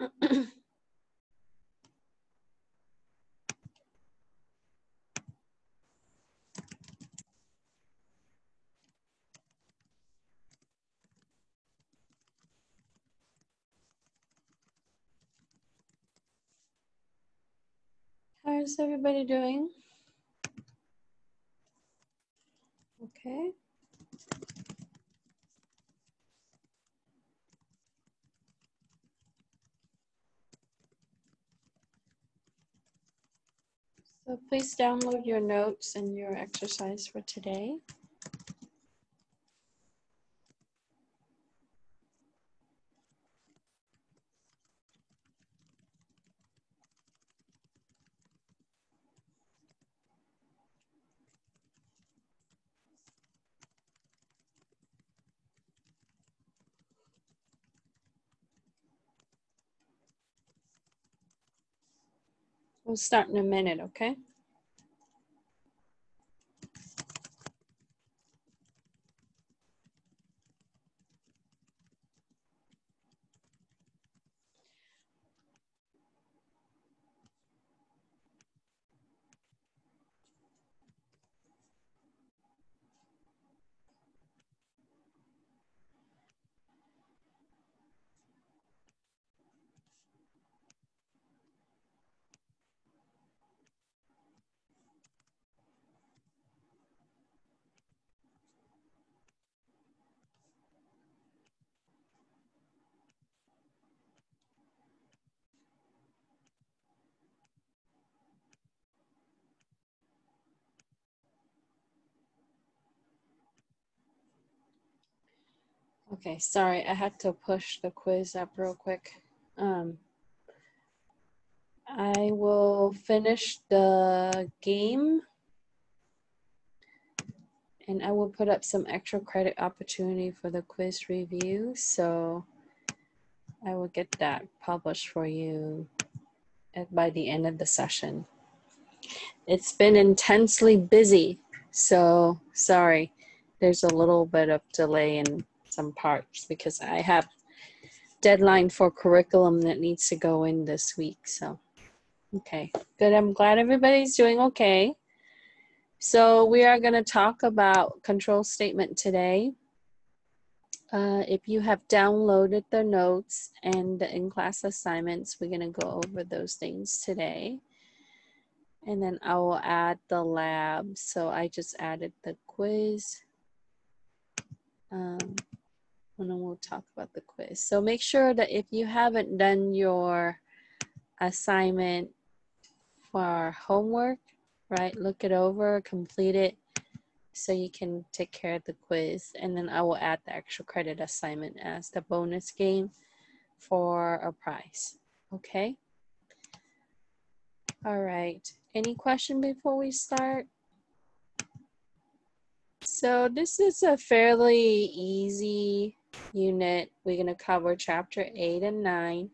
How's everybody doing? Okay. So please download your notes and your exercise for today. We'll start in a minute, okay? Okay, sorry, I had to push the quiz up real quick. Um, I will finish the game and I will put up some extra credit opportunity for the quiz review. So I will get that published for you at, by the end of the session. It's been intensely busy, so sorry. There's a little bit of delay in some parts because I have deadline for curriculum that needs to go in this week. So, okay, good. I'm glad everybody's doing okay. So we are going to talk about control statement today. Uh, if you have downloaded the notes and the in-class assignments, we're going to go over those things today. And then I will add the lab. So I just added the quiz. Um, and then we'll talk about the quiz. So make sure that if you haven't done your assignment for homework, right, look it over, complete it so you can take care of the quiz. And then I will add the extra credit assignment as the bonus game for a prize. Okay? All right. Any question before we start? So this is a fairly easy unit, we're going to cover chapter 8 and 9.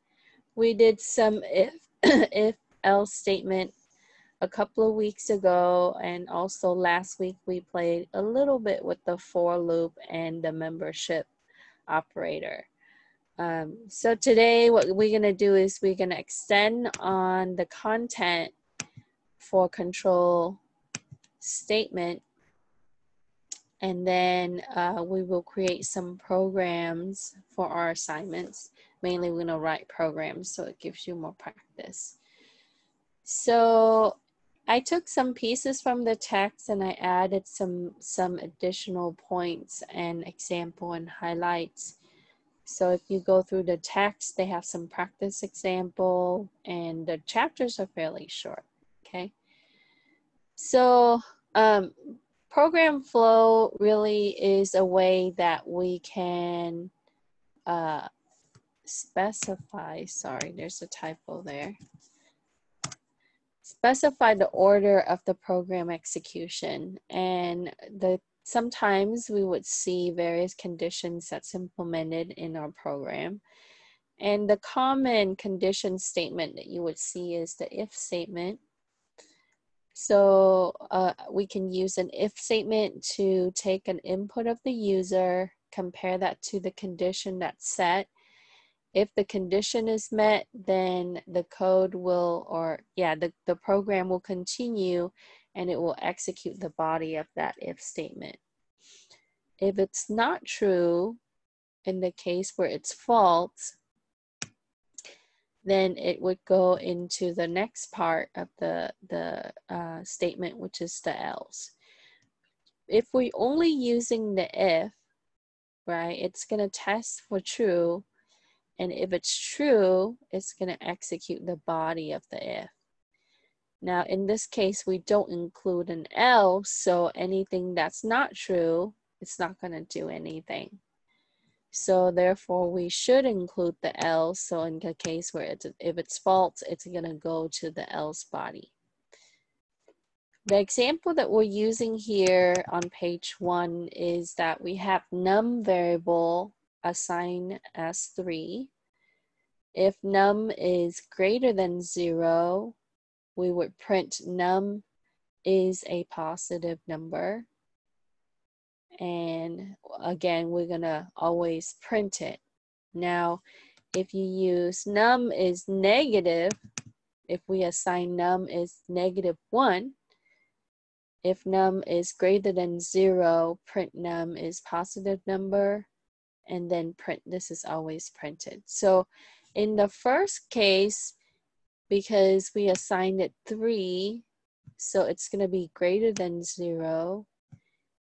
We did some if, if else statement a couple of weeks ago, and also last week we played a little bit with the for loop and the membership operator. Um, so today what we're going to do is we're going to extend on the content for control statement and then uh, we will create some programs for our assignments. Mainly we're gonna write programs so it gives you more practice. So I took some pieces from the text and I added some, some additional points and example and highlights. So if you go through the text, they have some practice example and the chapters are fairly short, okay? So um, program flow really is a way that we can uh, specify, sorry, there's a typo there. Specify the order of the program execution. And the sometimes we would see various conditions that's implemented in our program. And the common condition statement that you would see is the if statement so uh, we can use an if statement to take an input of the user, compare that to the condition that's set. if the condition is met, then the code will, or yeah, the, the program will continue and it will execute the body of that if statement. If it's not true, in the case where it's false, then it would go into the next part of the, the uh, statement, which is the else. If we're only using the if, right, it's going to test for true. And if it's true, it's going to execute the body of the if. Now, in this case, we don't include an else, so anything that's not true, it's not going to do anything. So therefore, we should include the else. So in the case where it's, if it's false, it's going to go to the else body. The example that we're using here on page one is that we have num variable assigned as three. If num is greater than zero, we would print num is a positive number. And again, we're gonna always print it. Now, if you use num is negative, if we assign num is negative one, if num is greater than zero, print num is positive number, and then print, this is always printed. So in the first case, because we assigned it three, so it's gonna be greater than zero,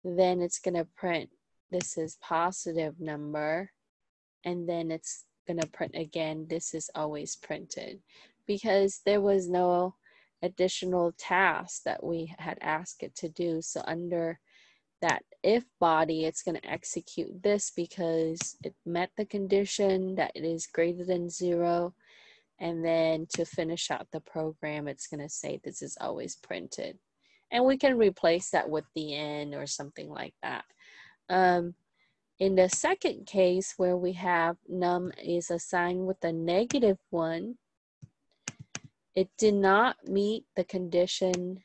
then it's gonna print this is positive number, and then it's gonna print again, this is always printed because there was no additional task that we had asked it to do. So under that if body, it's going to execute this because it met the condition that it is greater than zero. And then to finish out the program, it's going to say this is always printed. And we can replace that with the end or something like that. Um, in the second case where we have num is assigned with a negative one, it did not meet the condition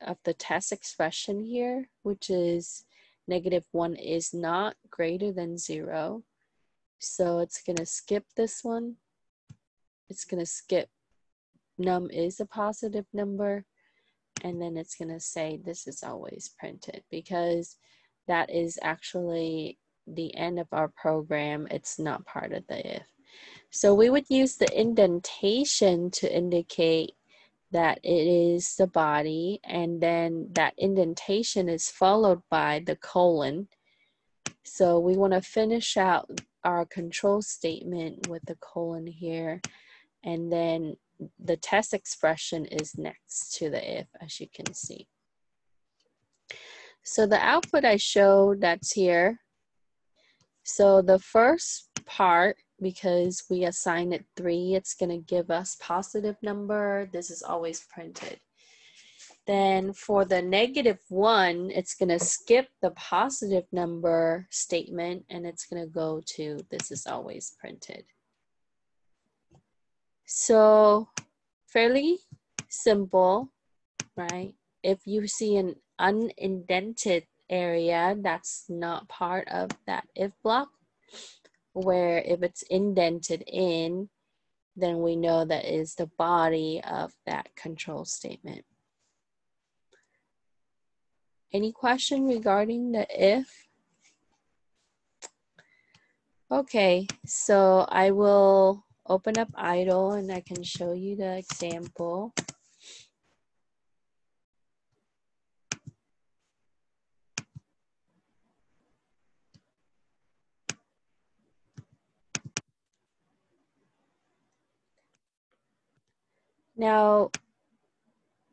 of the test expression here, which is negative one is not greater than zero. So it's gonna skip this one it's going to skip num is a positive number and then it's going to say this is always printed because that is actually the end of our program. It's not part of the if. So we would use the indentation to indicate that it is the body and then that indentation is followed by the colon. So we want to finish out our control statement with the colon here and then the test expression is next to the if, as you can see. So the output I showed that's here. So the first part, because we assign it three, it's gonna give us positive number. This is always printed. Then for the negative one, it's gonna skip the positive number statement and it's gonna go to this is always printed. So fairly simple, right? If you see an unindented area that's not part of that if block, where if it's indented in, then we know that is the body of that control statement. Any question regarding the if? Okay, so I will open up idle and I can show you the example. Now,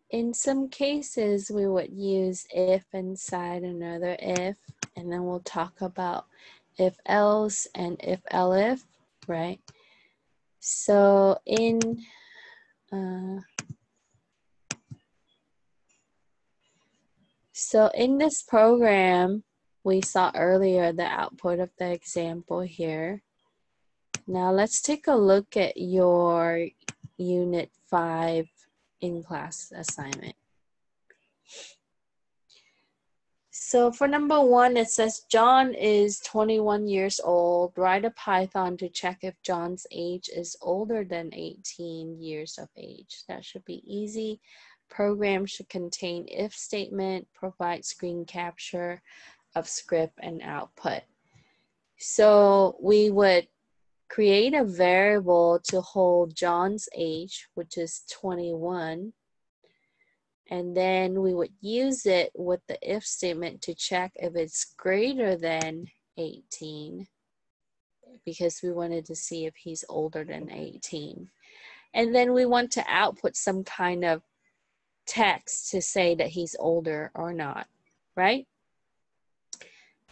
in some cases, we would use if inside another if, and then we'll talk about if else and if elif, right? So in uh, so in this program, we saw earlier the output of the example here. Now let's take a look at your unit five in class assignment. So for number one, it says John is 21 years old. Write a Python to check if John's age is older than 18 years of age. That should be easy. Program should contain if statement, provide screen capture of script and output. So we would create a variable to hold John's age, which is 21 and then we would use it with the if statement to check if it's greater than 18 because we wanted to see if he's older than 18. And then we want to output some kind of text to say that he's older or not, right?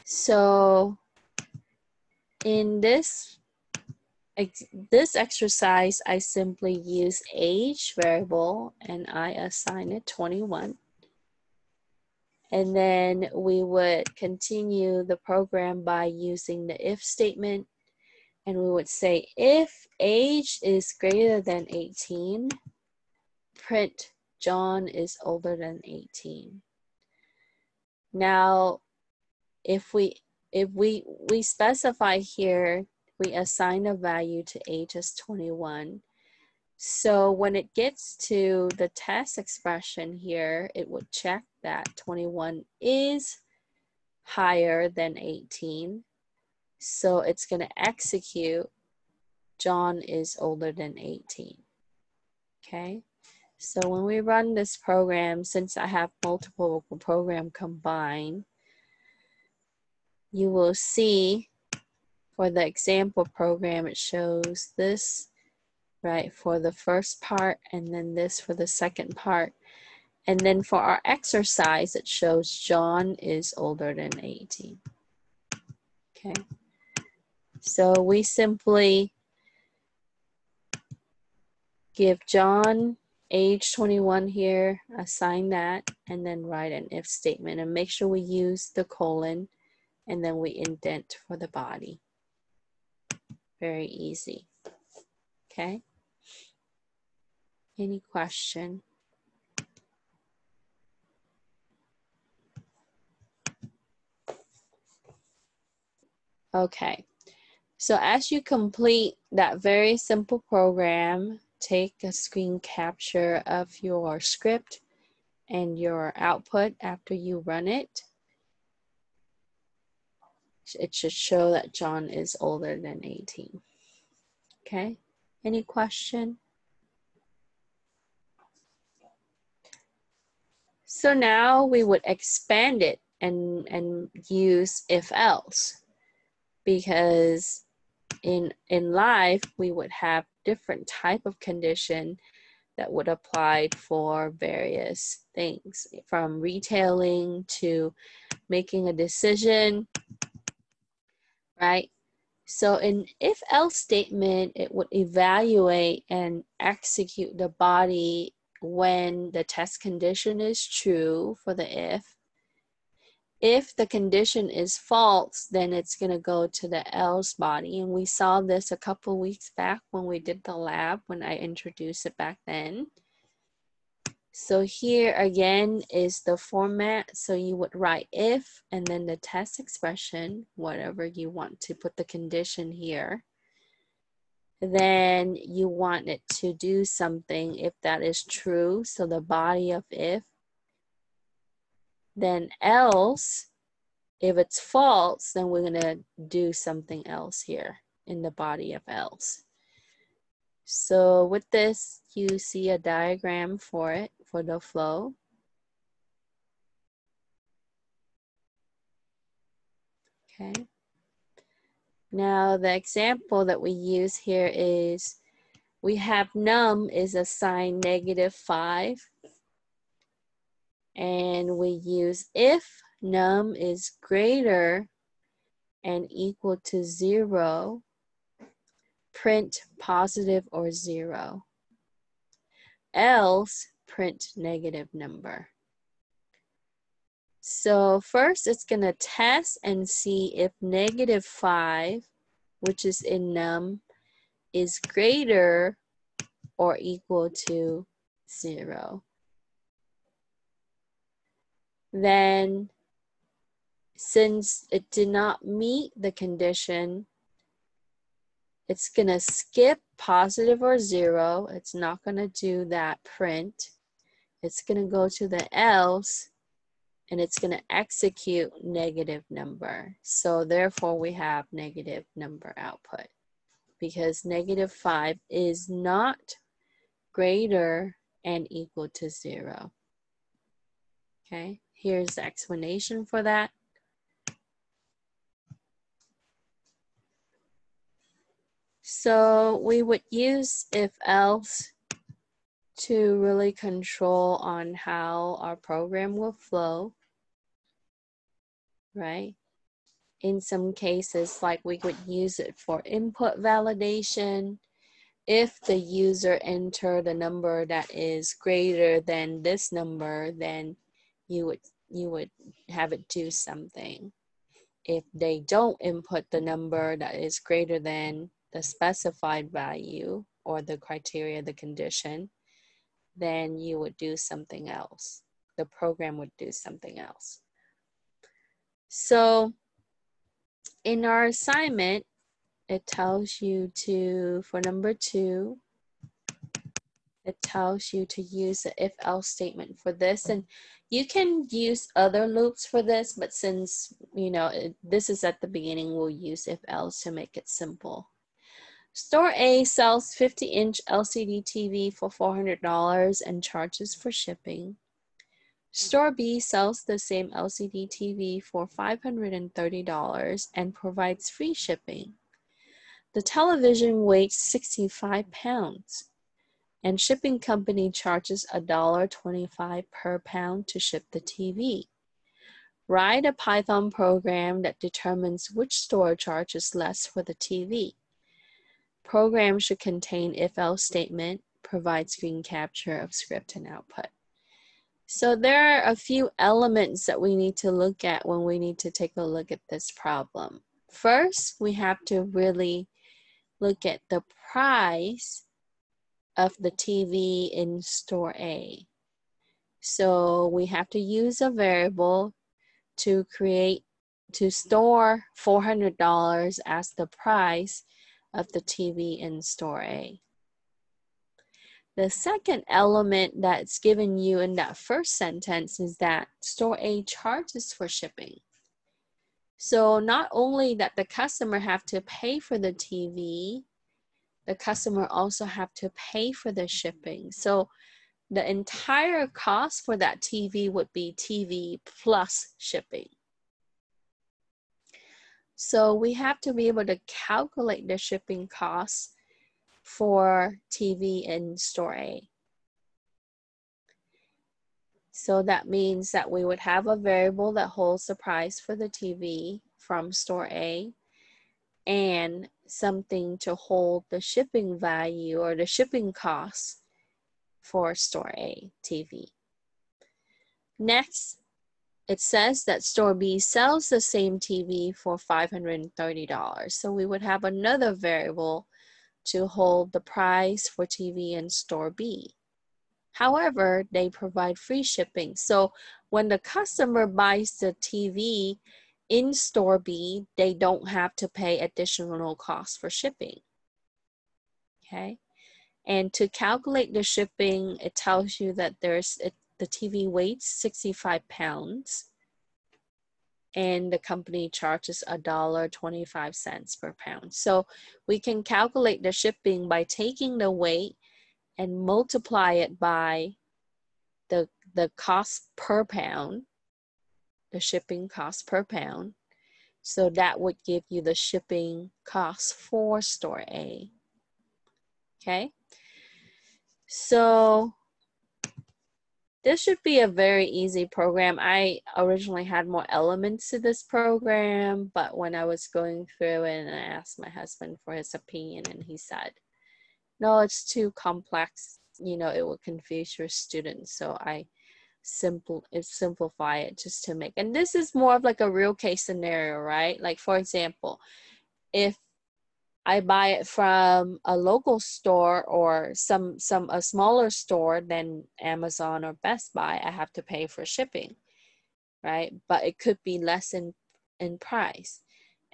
So in this this exercise, I simply use age variable and I assign it 21. And then we would continue the program by using the if statement. And we would say if age is greater than 18, print John is older than 18. Now, if we if we we specify here we assign a value to age as 21. So when it gets to the test expression here, it would check that 21 is higher than 18. So it's going to execute John is older than 18. Okay. So when we run this program, since I have multiple program combined, you will see for the example program, it shows this, right, for the first part, and then this for the second part. And then for our exercise, it shows John is older than 18. Okay. So we simply give John age 21 here, assign that, and then write an if statement and make sure we use the colon and then we indent for the body. Very easy. Okay. Any question? Okay. So as you complete that very simple program, take a screen capture of your script and your output after you run it it should show that John is older than 18. Okay, any question? So now we would expand it and, and use if else because in, in life we would have different type of condition that would apply for various things from retailing to making a decision right? So in if else statement, it would evaluate and execute the body when the test condition is true for the if. If the condition is false, then it's going to go to the else body. And we saw this a couple weeks back when we did the lab, when I introduced it back then. So here again is the format. So you would write if and then the test expression, whatever you want to put the condition here. Then you want it to do something if that is true. So the body of if. Then else, if it's false, then we're going to do something else here in the body of else. So with this, you see a diagram for it for the flow. Okay. Now the example that we use here is we have num is assigned negative 5 and we use if num is greater and equal to 0 print positive or 0 else print negative number. So first it's going to test and see if negative 5, which is in num, is greater or equal to 0. Then since it did not meet the condition, it's going to skip positive or zero. It's not going to do that print. It's going to go to the else and it's going to execute negative number. So therefore we have negative number output because negative 5 is not greater and equal to 0. Okay, here's the explanation for that. So we would use if else to really control on how our program will flow, right? In some cases, like we could use it for input validation. If the user enter the number that is greater than this number, then you would you would have it do something. If they don't input the number that is greater than the specified value or the criteria, the condition, then you would do something else. The program would do something else. So in our assignment, it tells you to, for number two, it tells you to use the if else statement for this. And you can use other loops for this, but since, you know, it, this is at the beginning, we'll use if else to make it simple. Store A sells 50 inch LCD TV for $400 and charges for shipping. Store B sells the same LCD TV for $530 and provides free shipping. The television weighs 65 pounds and shipping company charges $1.25 per pound to ship the TV. Write a Python program that determines which store charges less for the TV. Program should contain if-else statement, provide screen capture of script and output. So there are a few elements that we need to look at when we need to take a look at this problem. First, we have to really look at the price of the TV in store A. So we have to use a variable to create, to store $400 as the price of the TV in store A. The second element that's given you in that first sentence is that store A charges for shipping. So not only that the customer have to pay for the TV, the customer also have to pay for the shipping. So the entire cost for that TV would be TV plus shipping. So we have to be able to calculate the shipping costs for TV in store A. So that means that we would have a variable that holds the price for the TV from store A and something to hold the shipping value or the shipping costs for store A TV. Next, it says that store B sells the same TV for $530. So we would have another variable to hold the price for TV in store B. However, they provide free shipping. So when the customer buys the TV in store B, they don't have to pay additional costs for shipping. Okay. And to calculate the shipping, it tells you that there's it, the TV weighs 65 pounds and the company charges a dollar 25 cents per pound. So we can calculate the shipping by taking the weight and multiply it by the, the cost per pound, the shipping cost per pound. So that would give you the shipping cost for store A. Okay. So this should be a very easy program. I originally had more elements to this program, but when I was going through it and I asked my husband for his opinion and he said, no, it's too complex. You know, it will confuse your students. So I simple simplify it just to make and this is more of like a real case scenario right like for example if I buy it from a local store or some some a smaller store than Amazon or Best Buy, I have to pay for shipping, right? But it could be less in in price.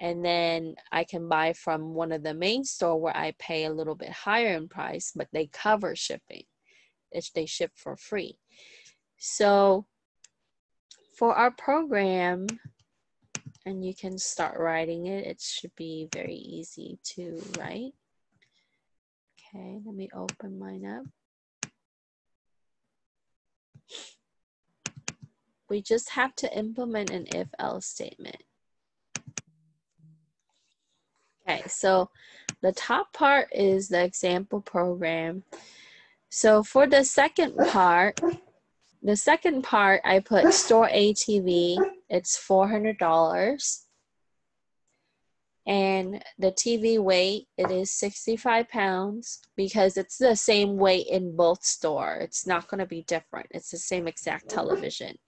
And then I can buy from one of the main store where I pay a little bit higher in price, but they cover shipping. It's, they ship for free. So for our program, and you can start writing it. It should be very easy to write. Okay, let me open mine up. We just have to implement an if-else statement. Okay, so the top part is the example program. So for the second part, the second part, I put store ATV. It's $400. And the TV weight, it is 65 pounds because it's the same weight in both store. It's not going to be different. It's the same exact television.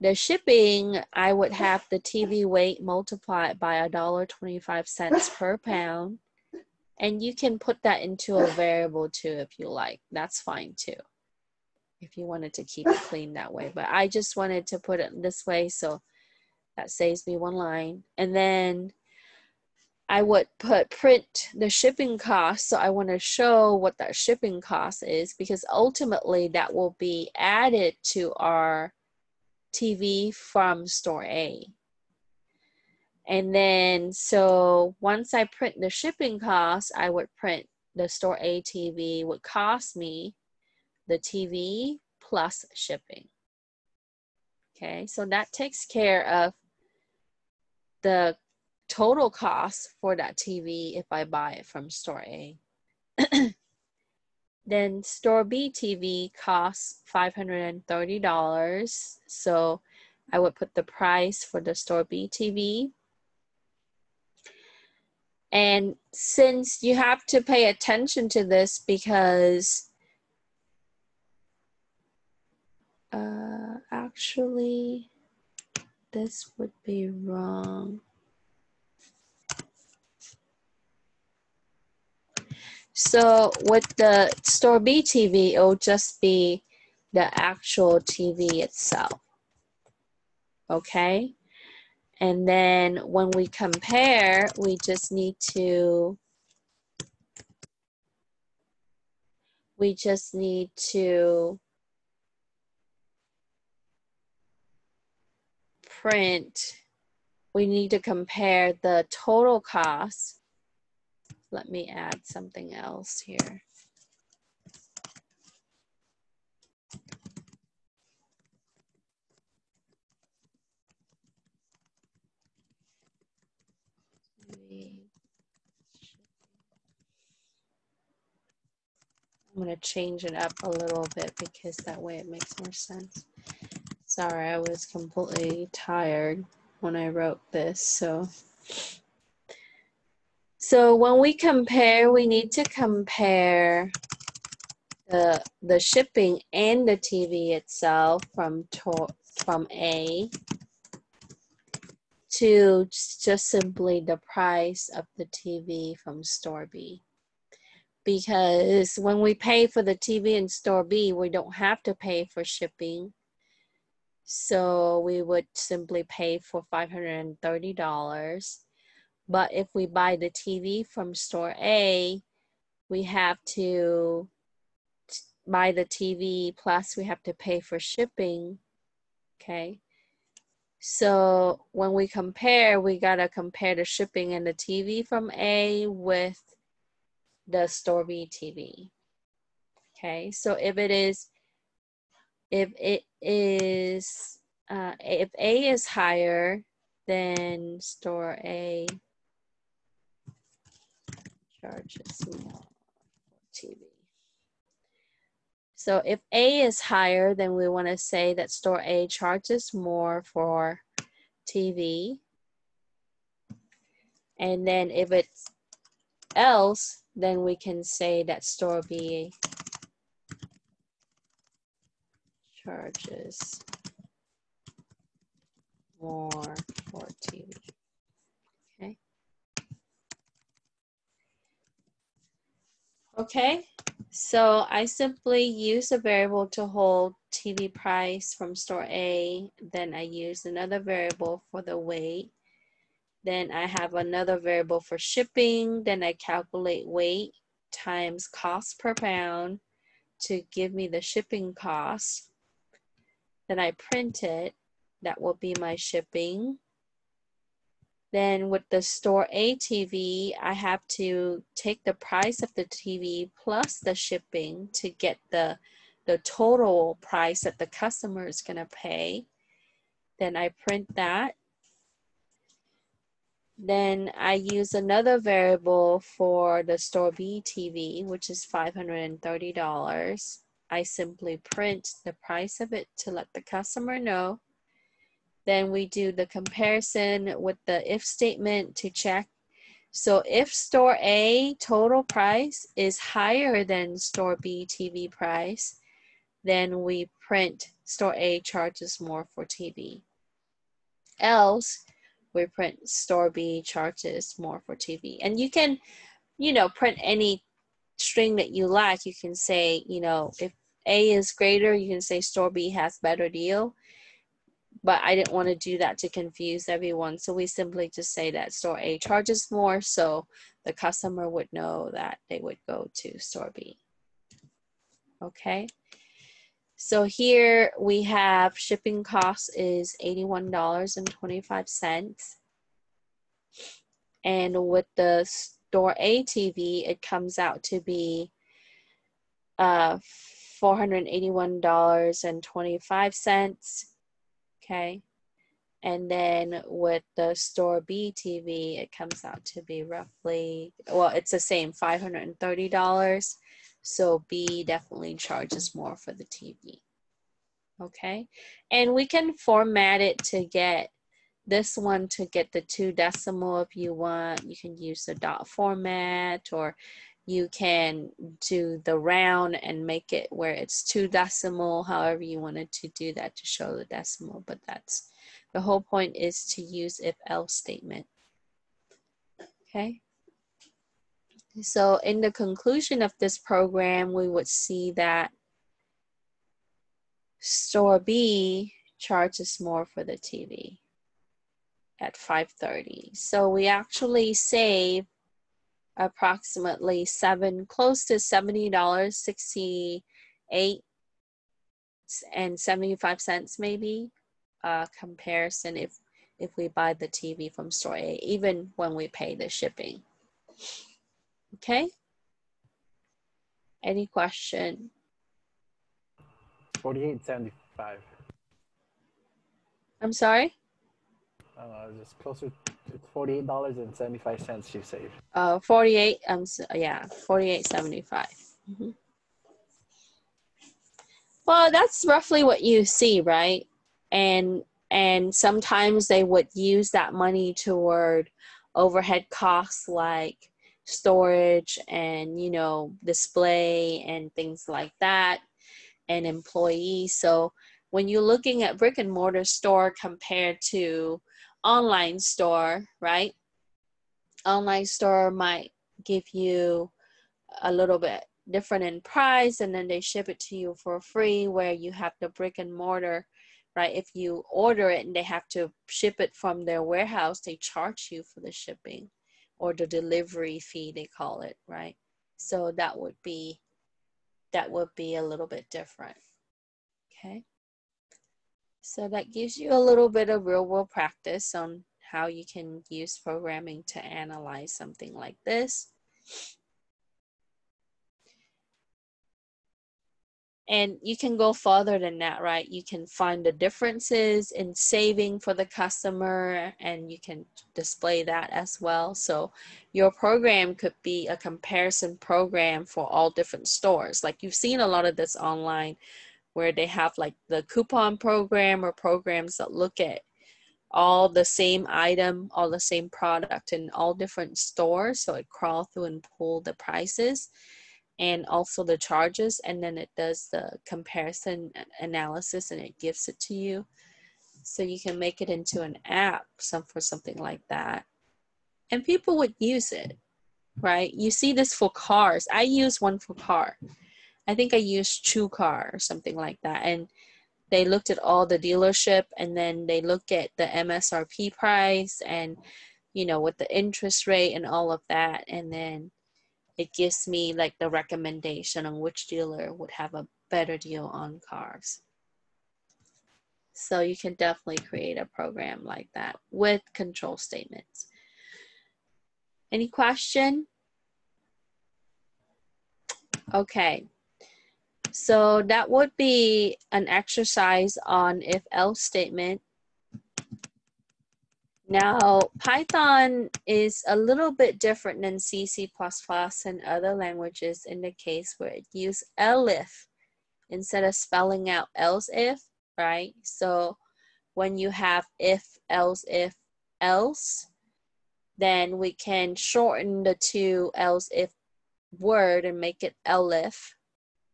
The shipping, I would have the TV weight multiplied by a dollar twenty-five cents per pound. And you can put that into a variable too if you like. That's fine too if you wanted to keep it clean that way. But I just wanted to put it this way so that saves me one line. And then I would put print the shipping cost. So I want to show what that shipping cost is because ultimately that will be added to our TV from store A. And then, so once I print the shipping cost, I would print the store A TV would cost me the TV plus shipping. Okay, so that takes care of the total cost for that TV if I buy it from store A. then store B TV costs $530. So I would put the price for the store B TV. And since you have to pay attention to this because Uh, actually, this would be wrong. So with the store B TV, it'll just be the actual TV itself. Okay. And then when we compare, we just need to, we just need to print, we need to compare the total cost. Let me add something else here. I'm going to change it up a little bit because that way it makes more sense. Sorry, I was completely tired when I wrote this, so. So when we compare, we need to compare the, the shipping and the TV itself from, to, from A to just simply the price of the TV from store B. Because when we pay for the TV in store B, we don't have to pay for shipping so we would simply pay for $530. But if we buy the TV from store A, we have to buy the TV plus we have to pay for shipping. Okay. So when we compare, we got to compare the shipping and the TV from A with the store B TV. Okay. So if it is if it is, uh, if A is higher, then store A charges more TV. So if A is higher, then we want to say that store A charges more for TV. And then if it's else, then we can say that store B charges more for TV. Okay. Okay, so I simply use a variable to hold TV price from store A. Then I use another variable for the weight. Then I have another variable for shipping. Then I calculate weight times cost per pound to give me the shipping cost. Then I print it. That will be my shipping. Then with the store A TV, I have to take the price of the TV plus the shipping to get the, the total price that the customer is gonna pay. Then I print that. Then I use another variable for the store B TV, which is $530. I simply print the price of it to let the customer know then we do the comparison with the if statement to check. So if store A total price is higher than store B TV price, then we print store A charges more for TV. Else, we print store B charges more for TV. And you can, you know, print any string that you like. You can say, you know, if A is greater, you can say store B has better deal but I didn't want to do that to confuse everyone. So we simply just say that store A charges more so the customer would know that they would go to store B. Okay. So here we have shipping costs is $81.25. And with the store A TV, it comes out to be uh, $481.25 okay? And then with the store B TV, it comes out to be roughly, well, it's the same, $530. So B definitely charges more for the TV. Okay, and we can format it to get this one to get the two decimal if you want. You can use the dot format or you can do the round and make it where it's two decimal, however you wanted to do that to show the decimal, but that's the whole point is to use if else statement. Okay. So in the conclusion of this program, we would see that store B charges more for the TV at 530. So we actually save approximately seven, close to $70, 68 and 75 cents maybe uh, comparison if if we buy the TV from store A, even when we pay the shipping. Okay? Any question? 48.75. I'm sorry? Just closer it's forty-eight dollars and seventy-five cents you save. Uh, forty-eight. Um, yeah, forty-eight seventy-five. Mm-hmm. Well, that's roughly what you see, right? And and sometimes they would use that money toward overhead costs like storage and you know display and things like that and employees so when you're looking at brick and mortar store compared to online store, right? Online store might give you a little bit different in price and then they ship it to you for free where you have the brick and mortar right? If you order it and they have to ship it from their warehouse they charge you for the shipping or the delivery fee they call it right? So that would be that would be a little bit different okay so that gives you a little bit of real world practice on how you can use programming to analyze something like this. And you can go further than that, right? You can find the differences in saving for the customer and you can display that as well. So your program could be a comparison program for all different stores. Like you've seen a lot of this online where they have like the coupon program or programs that look at all the same item, all the same product in all different stores. So it crawl through and pull the prices and also the charges. And then it does the comparison analysis and it gives it to you. So you can make it into an app some for something like that. And people would use it, right? You see this for cars. I use one for car I think I used TrueCar or something like that. And they looked at all the dealership and then they look at the MSRP price and you know with the interest rate and all of that and then it gives me like the recommendation on which dealer would have a better deal on cars. So you can definitely create a program like that with control statements. Any question? Okay. So that would be an exercise on if else statement. Now, Python is a little bit different than C, C++ and other languages in the case where it uses elif instead of spelling out else if, right? So when you have if, else, if, else, then we can shorten the two else if word and make it elif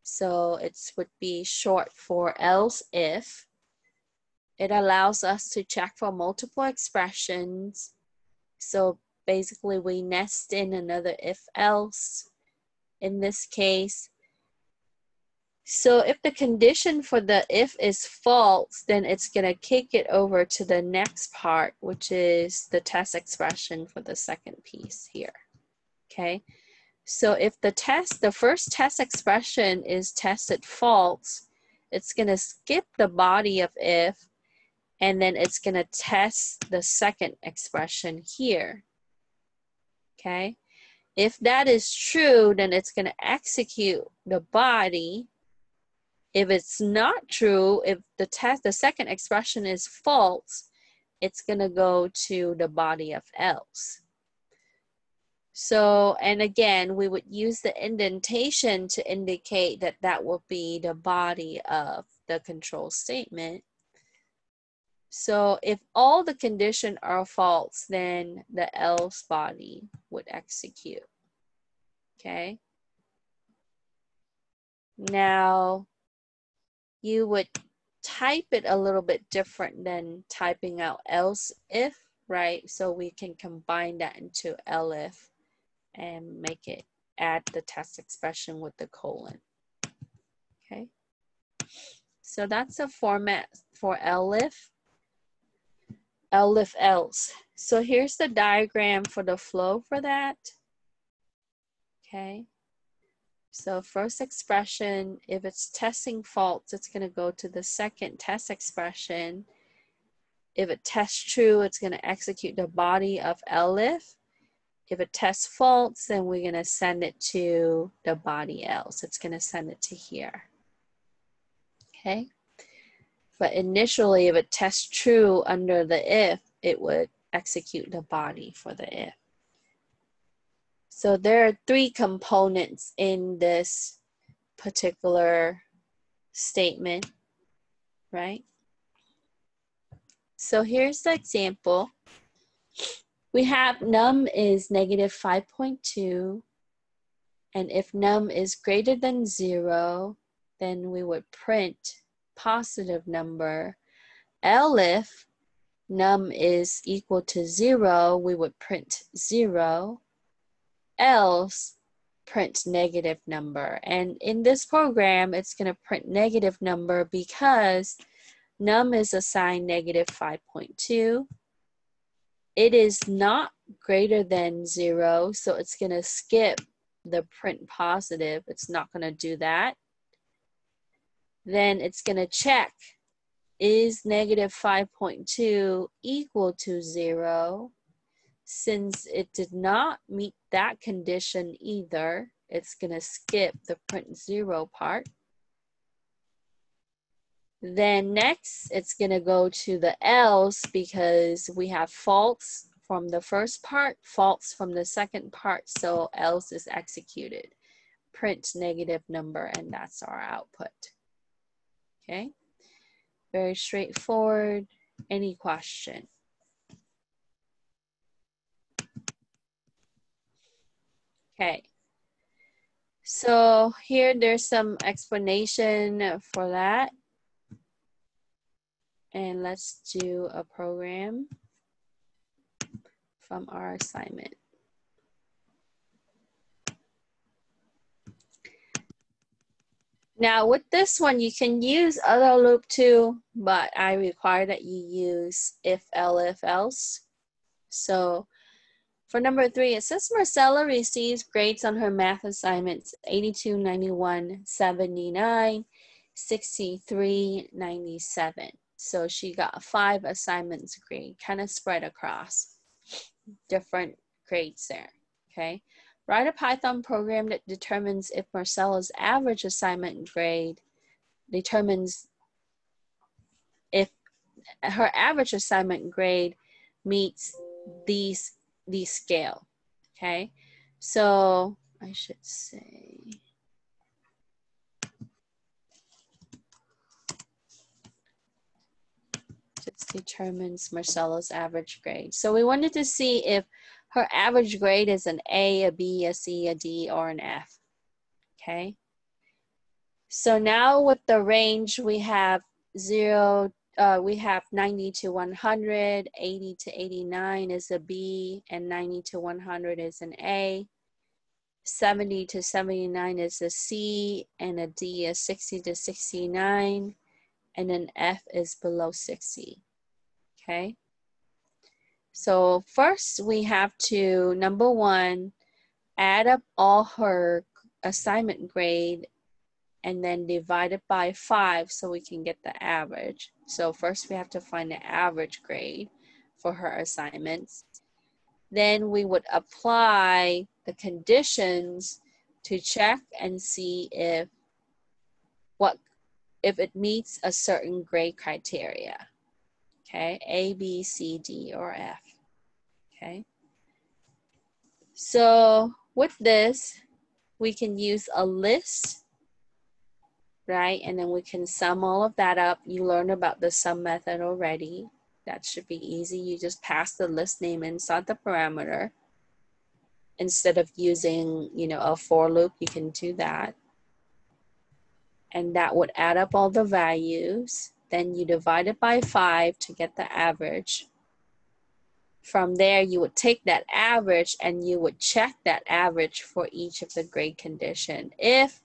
so it would be short for else if. It allows us to check for multiple expressions. So basically we nest in another if else in this case. So if the condition for the if is false, then it's going to kick it over to the next part, which is the test expression for the second piece here. Okay. So if the test, the first test expression is tested false, it's to skip the body of if, and then it's to test the second expression here. Okay. If that is true, then it's to execute the body. If it's not true, if the test, the second expression is false, it's to go to the body of else. So, and again, we would use the indentation to indicate that that will be the body of the control statement. So if all the condition are false, then the else body would execute. Okay. Now, you would type it a little bit different than typing out else if, right? So we can combine that into elif and make it add the test expression with the colon. Okay. So that's a format for elif, elif else. So here's the diagram for the flow for that. Okay. So first expression, if it's testing false, it's going to go to the second test expression. If it tests true, it's going to execute the body of elif. If it tests false, then we're going to send it to the body else. It's going to send it to here. Okay. But initially, if it tests true under the if, it would execute the body for the if. So there are three components in this particular statement, right? So here's the example we have num is negative 5.2. And if num is greater than zero, then we would print positive number. Elif num is equal to zero, we would print zero. Else, print negative number. And in this program, it's going to print negative number because num is assigned negative 5.2 it is not greater than zero, so it's going to skip the print positive. It's not going to do that. Then it's going to check, is negative 5.2 equal to zero? Since it did not meet that condition either, it's going to skip the print zero part. Then next, it's going to go to the else because we have false from the first part, false from the second part, so else is executed. Print negative number, and that's our output. Okay, very straightforward. Any question? Okay. So here there's some explanation for that. And let's do a program from our assignment. Now with this one, you can use other loop too, but I require that you use if, else, if, else. So for number three, it says Marcella receives grades on her math assignments 82, 91, 79, 63, 97. So she got five assignments grade, kind of spread across different grades there, okay? Write a Python program that determines if Marcella's average assignment grade determines if her average assignment grade meets these these scale, okay? So I should say, determines Marcella's average grade. So we wanted to see if her average grade is an A, a B, a C, a D, or an F, okay? So now with the range, we have zero uh, we have 90 to 100, 80 to 89 is a B, and 90 to 100 is an A. 70 to 79 is a C, and a D is 60 to 69, and an F is below 60. Okay. So first we have to, number one, add up all her assignment grade and then divide it by five so we can get the average. So first we have to find the average grade for her assignments. Then we would apply the conditions to check and see if what if it meets a certain grade criteria. Okay, A, B, C, D, or F. Okay. So with this, we can use a list right? And then we can sum all of that up. You learned about the sum method already. That should be easy. You just pass the list name inside the parameter. Instead of using, you know, a for loop, you can do that. And that would add up all the values. Then you divide it by five to get the average. From there, you would take that average and you would check that average for each of the grade condition. If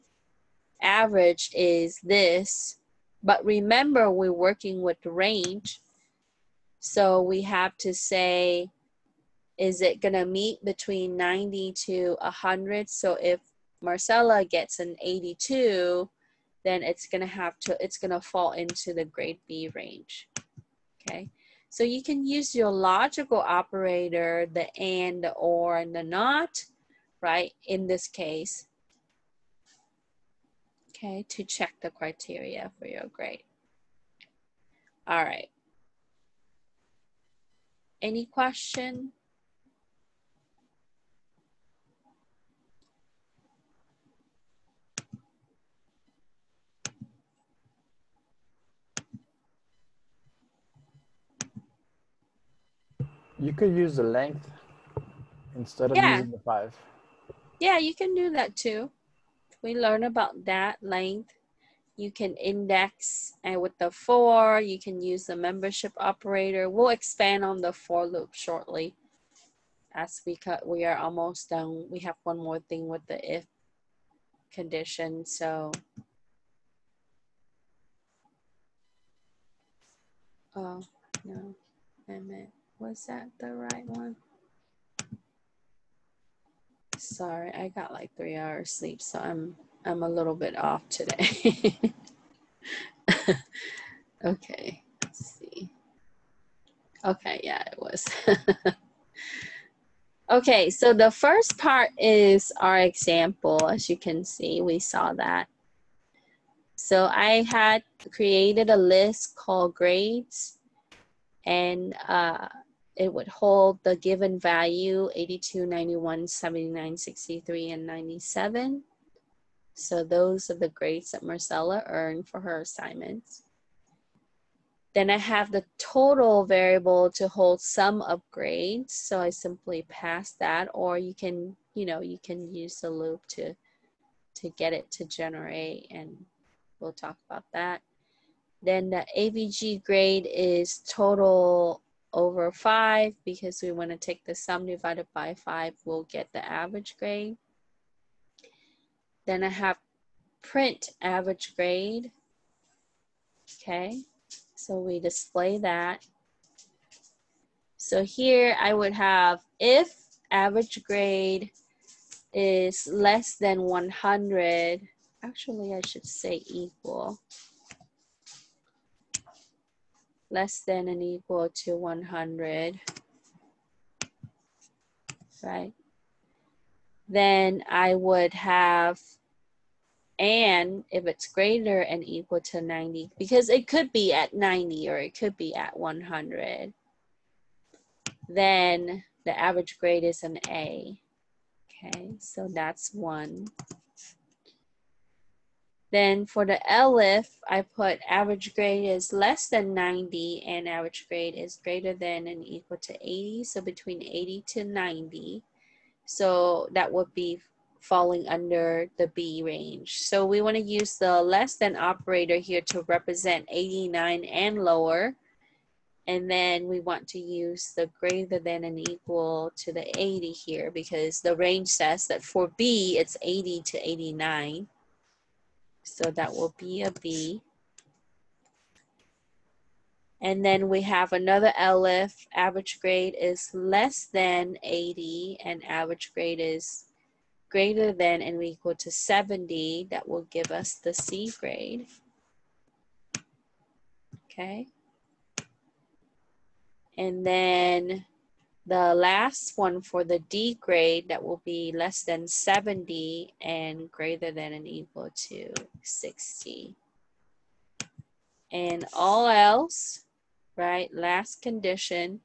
average is this, but remember we're working with range. So we have to say, is it gonna meet between 90 to 100? So if Marcella gets an 82, then it's gonna have to, it's gonna fall into the grade B range, okay? So you can use your logical operator, the and, the or, and the not, right? In this case, okay, to check the criteria for your grade. All right. Any question? You could use the length instead of Yeah. using the five. Yeah, you can do that too. We learn about that length. You can index and with the for, you can use the membership operator. We'll expand on the for loop shortly as we cut, we are almost done. We have one more thing with the if condition. So, oh, no, I meant, was that the right one? Sorry, I got like three hours sleep, so I'm I'm a little bit off today. okay, let's see. Okay, yeah, it was. okay, so the first part is our example. As you can see, we saw that. So I had created a list called grades and uh, it would hold the given value 82, 91, 79, 63, and 97. So those are the grades that Marcella earned for her assignments. Then I have the total variable to hold sum of grades. So I simply pass that or you can, you know, you can use the loop to, to get it to generate and we'll talk about that. Then the AVG grade is total over five because we want to take the sum divided by five, we'll get the average grade. Then I have print average grade. Okay, so we display that. So here I would have if average grade is less than 100, actually I should say equal, less than and equal to 100, right? Then I would have and if it's greater and equal to 90, because it could be at 90 or it could be at 100, then the average grade is an A. Okay, so that's one. Then for the ELIF, I put average grade is less than 90 and average grade is greater than and equal to 80. So between 80 to 90. So that would be falling under the B range. So we want to use the less than operator here to represent 89 and lower. And then we want to use the greater than and equal to the 80 here because the range says that for B, it's 80 to 89. So that will be a B. And then we have another ELIF, average grade is less than 80 and average grade is greater than and equal to 70. That will give us the C grade. Okay. And then the last one for the D grade that will be less than 70 and greater than and equal to 60. And all else, right, last condition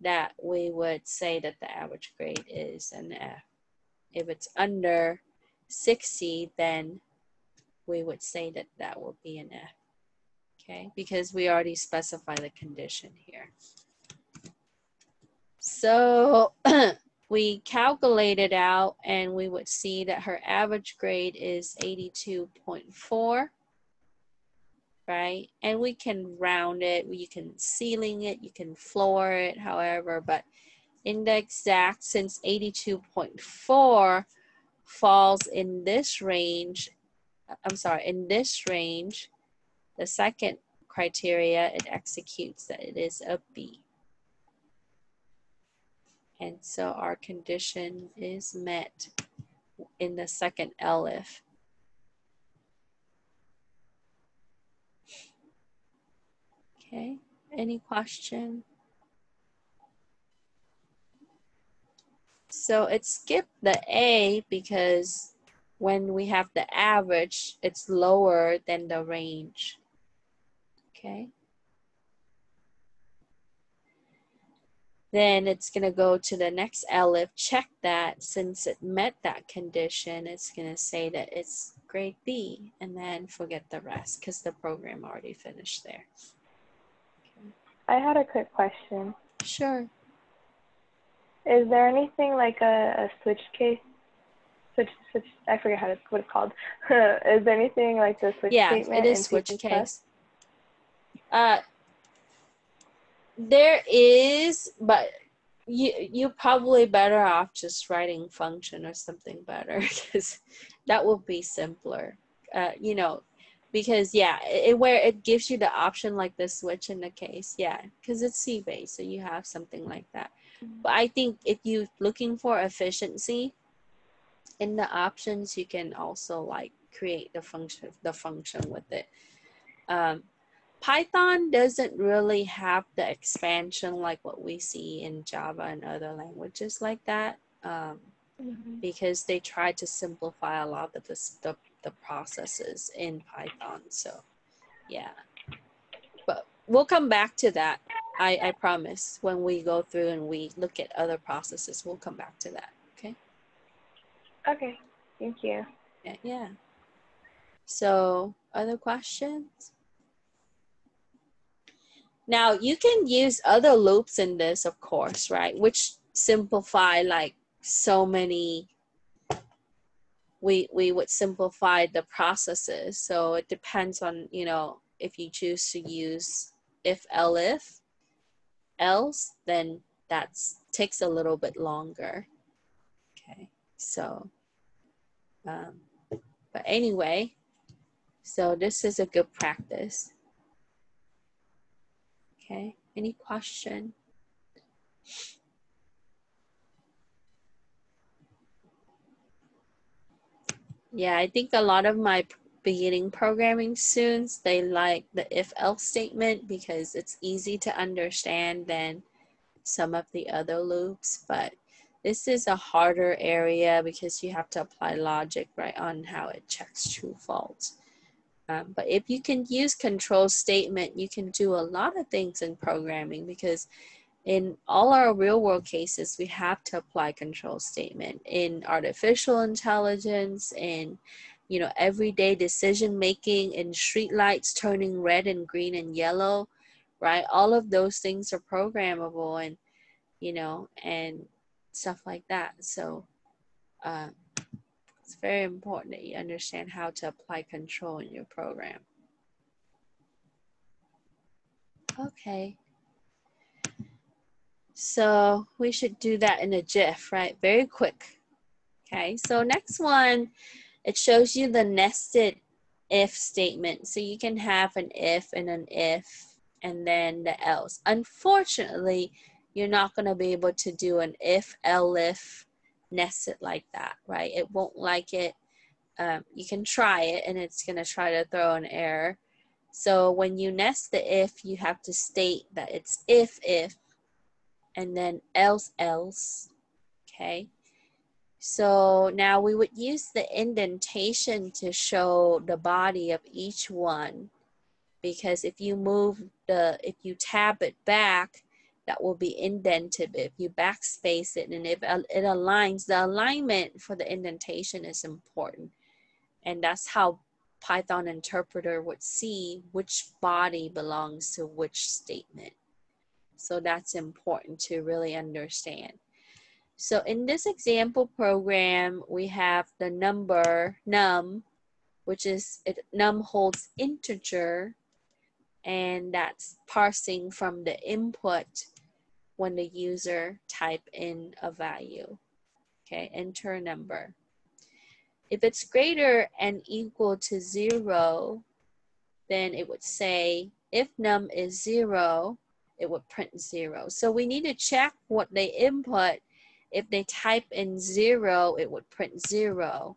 that we would say that the average grade is an F. If it's under 60, then we would say that that will be an F. Okay, because we already specify the condition here. So we calculate it out and we would see that her average grade is 82.4, right? And we can round it, you can ceiling it, you can floor it, however, but in the exact, since 82.4 falls in this range, I'm sorry, in this range, the second criteria, it executes that it is a B. And so our condition is met in the second ELIF. Okay, any question? So it skipped the A because when we have the average, it's lower than the range. Okay. Then it's going to go to the next ELIF, check that. Since it met that condition, it's going to say that it's grade B and then forget the rest because the program already finished there. I had a quick question. Sure. Is there anything like a, a switch case? Switch, switch, I forget how to, what it's called. is there anything like the switch yeah, statement? it is switch case. Uh, there is, but you you probably better off just writing function or something better because that will be simpler. Uh, you know, because yeah, it, where it gives you the option like the switch in the case, yeah, because it's C based, so you have something like that. Mm-hmm. But I think if you're looking for efficiency in the options, you can also like create the function the function with it. Um, Python doesn't really have the expansion like what we see in Java and other languages like that um, mm-hmm. because they try to simplify a lot of the, the, the processes in Python. So, yeah. But we'll come back to that. I, I promise when we go through and we look at other processes, we'll come back to that. Okay. Okay. Thank you. Yeah. yeah. So, other questions? Now you can use other loops in this, of course, right? Which simplify like so many we we would simplify the processes. So it depends on, you know, if you choose to use if elif else, then that takes a little bit longer. Okay, so um, but anyway, So this is a good practice. Okay, any question? Yeah, I think a lot of my beginning programming students, they like the if else statement because it's easy to understand than some of the other loops, but this is a harder area because you have to apply logic right on how it checks true false. Um, but if you can use control statement, you can do a lot of things in programming because in all our real world cases, we have to apply control statement in artificial intelligence, in you know everyday decision making, in street lights turning red and green and yellow, right? All of those things are programmable, and you know, and stuff like that. So uh, it's very important that you understand how to apply control in your program. Okay. So we should do that in a GIF, right? Very quick. Okay, so next one, it shows you the nested if statement. So you can have an if and an if and then the else. Unfortunately, you're not going to be able to do an if, elif, nest it like that, right? It won't like it. Um, you can try it and it's going to try to throw an error. So when you nest the if, you have to state that it's if, if, and then else, else, okay? So now we would use the indentation to show the body of each one because if you move the, if you tab it back, that will be indented. If you backspace it and if uh, it aligns the alignment for the indentation is important. And that's how python interpreter would see which body belongs to which statement. So that's important to really understand. So in this example program we have the number num which is it num holds integer and that's parsing from the input when the user type in a value. Okay, enter a number. If it's greater and equal to zero, then it would say if num is zero, it would print zero. So we need to check what they input. If they type in zero, it would print zero.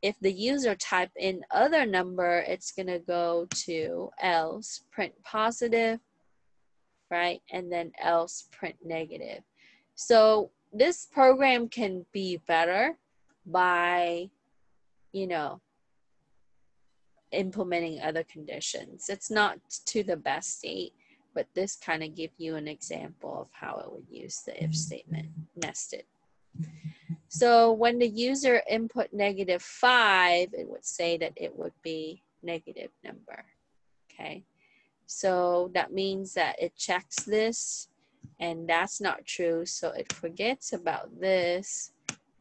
If the user type in other number, it's gonna go to else, print positive, right? And then else print negative. So this program can be better by, you know, implementing other conditions. It's not to the best state, but this kind of give you an example of how it would use the if statement nested. So when the user input negative five, it would say that it would be negative number, okay? So that means that it checks this and that's not true. So it forgets about this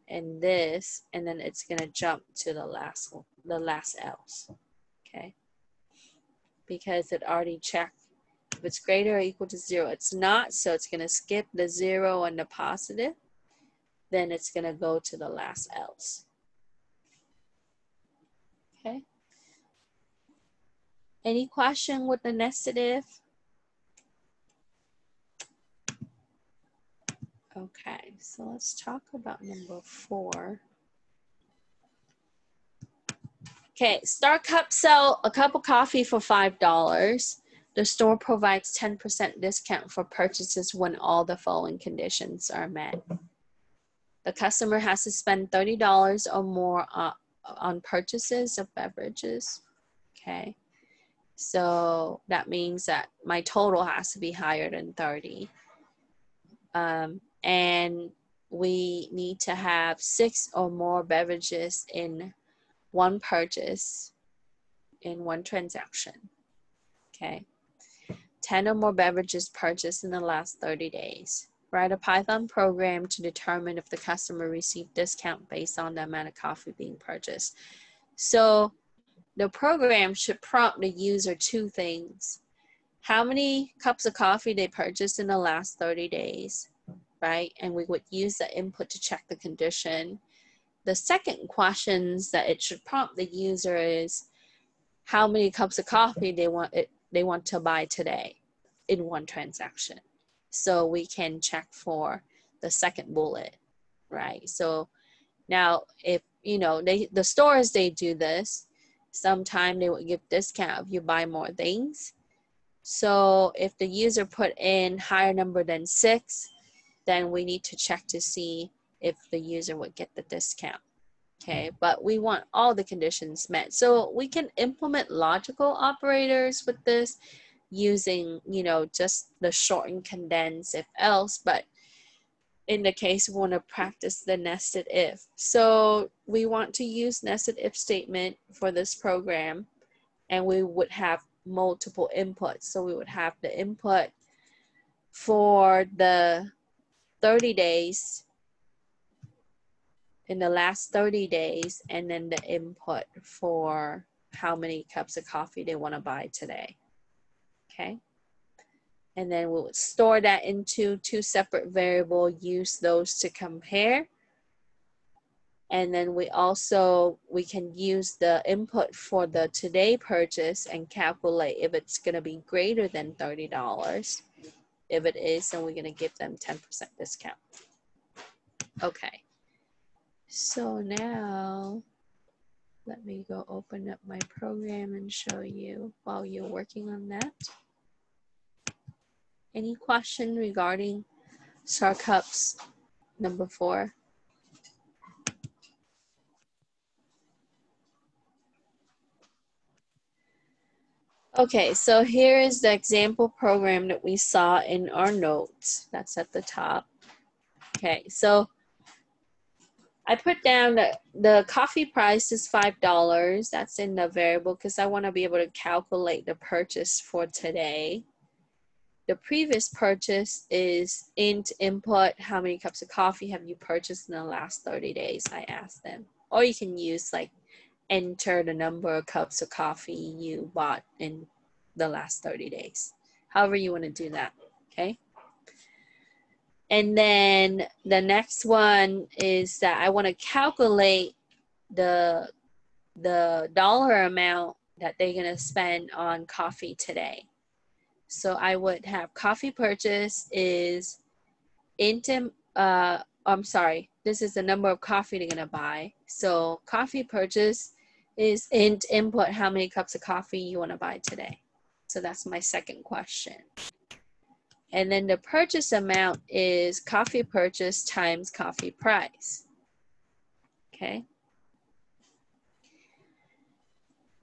and this, and then it's gonna jump to the last the last else, okay? Because it already checked if it's greater or equal to zero. It's not, so it's gonna skip the zero and the positive, then it's gonna go to the last else, okay? Any question with the nested if? Okay, so let's talk about number four. Okay, Star Cup sell a cup of coffee for $5. The store provides 10% discount for purchases when all the following conditions are met. The customer has to spend $30 or more on, on purchases of beverages. Okay. So that means that my total has to be higher than 30. Um, and we need to have six or more beverages in one purchase in one transaction. Okay. 10 or more beverages purchased in the last 30 days. Write a Python program to determine if the customer received discount based on the amount of coffee being purchased. So the program should prompt the user two things. How many cups of coffee they purchased in the last 30 days, right? And we would use the input to check the condition. The second questions that it should prompt the user is, how many cups of coffee they want it, they want to buy today in one transaction. So we can check for the second bullet, right? So now if you know they the stores they do this, sometime they will give discount if you buy more things. So if the user put in higher number than six, then we need to check to see if the user would get the discount. Okay mm-hmm. but we want all the conditions met. So we can implement logical operators with this using you know just the shorten condense if else but in the case we want to practice the nested if so we want to use nested if statement for this program and we would have multiple inputs so we would have the input for the 30 days in the last 30 days and then the input for how many cups of coffee they want to buy today. Okay. And then we'll store that into two separate variable, use those to compare. And then we also, we can use the input for the today purchase and calculate if it's gonna be greater than $30. If it is, then we're gonna give them 10% discount. Okay. So now, let me go open up my program and show you while you're working on that. Any question regarding star cups number four? Okay, so here is the example program that we saw in our notes. That's at the top. Okay, so I put down that the coffee price is $5. That's in the variable because I want to be able to calculate the purchase for today. The previous purchase is int input, how many cups of coffee have you purchased in the last 30 days, I asked them. Or you can use like enter the number of cups of coffee you bought in the last 30 days. However you want to do that, okay? And then the next one is that I want to calculate the the dollar amount that they're going to spend on coffee today. So I would have coffee purchase is into uh I'm sorry, this is the number of coffee they're to buy. So coffee purchase is int input how many cups of coffee you want to buy today. So that's my second question. And then the purchase amount is coffee purchase times coffee price. Okay.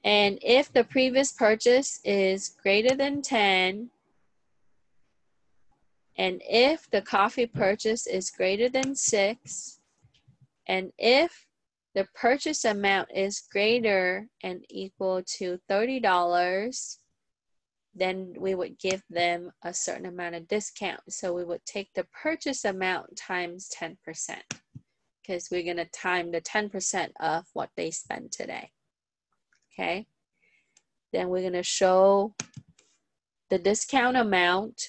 And if the previous purchase is greater than 10, and if the coffee purchase is greater than 6, and if the purchase amount is greater and equal to $30, then we would give them a certain amount of discount. So we would take the purchase amount times 10% because we're going to time the 10% of what they spend today. Okay. Then we're to show the discount amount.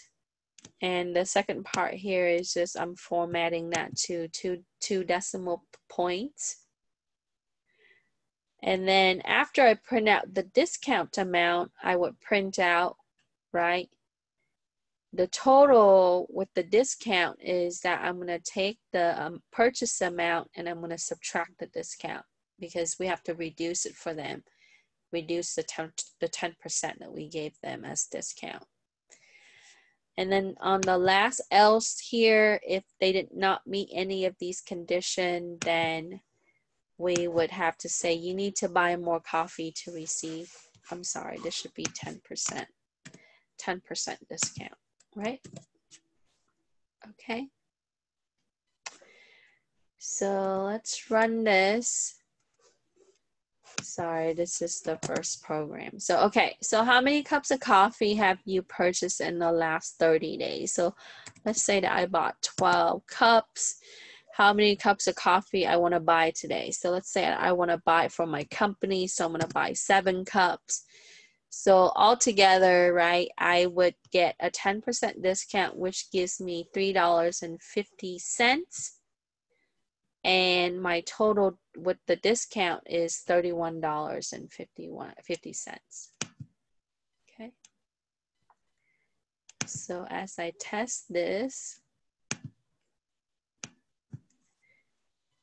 And the second part here is just I'm formatting that to two, two decimal points. And then after I print out the discount amount, I would print out, right? The total with the discount is that I'm to take the um, purchase amount and I'm to subtract the discount because we have to reduce it for them. Reduce the 10, the 10% that we gave them as discount. And then on the last else here, if they did not meet any of these conditions, then we would have to say you need to buy more coffee to receive, I'm sorry, this should be 10%, 10% discount, right? Okay. So let's run this. Sorry, this is the first program. So, okay, so how many cups of coffee have you purchased in the last 30 days? So let's say that I bought 12 cups how many cups of coffee I want to buy today. So let's say I want to buy from my company. So I'm going to buy seven cups. So altogether, right, I would get a 10% discount, which gives me $3.50. and my total with the discount is $31.50. Okay. So as I test this,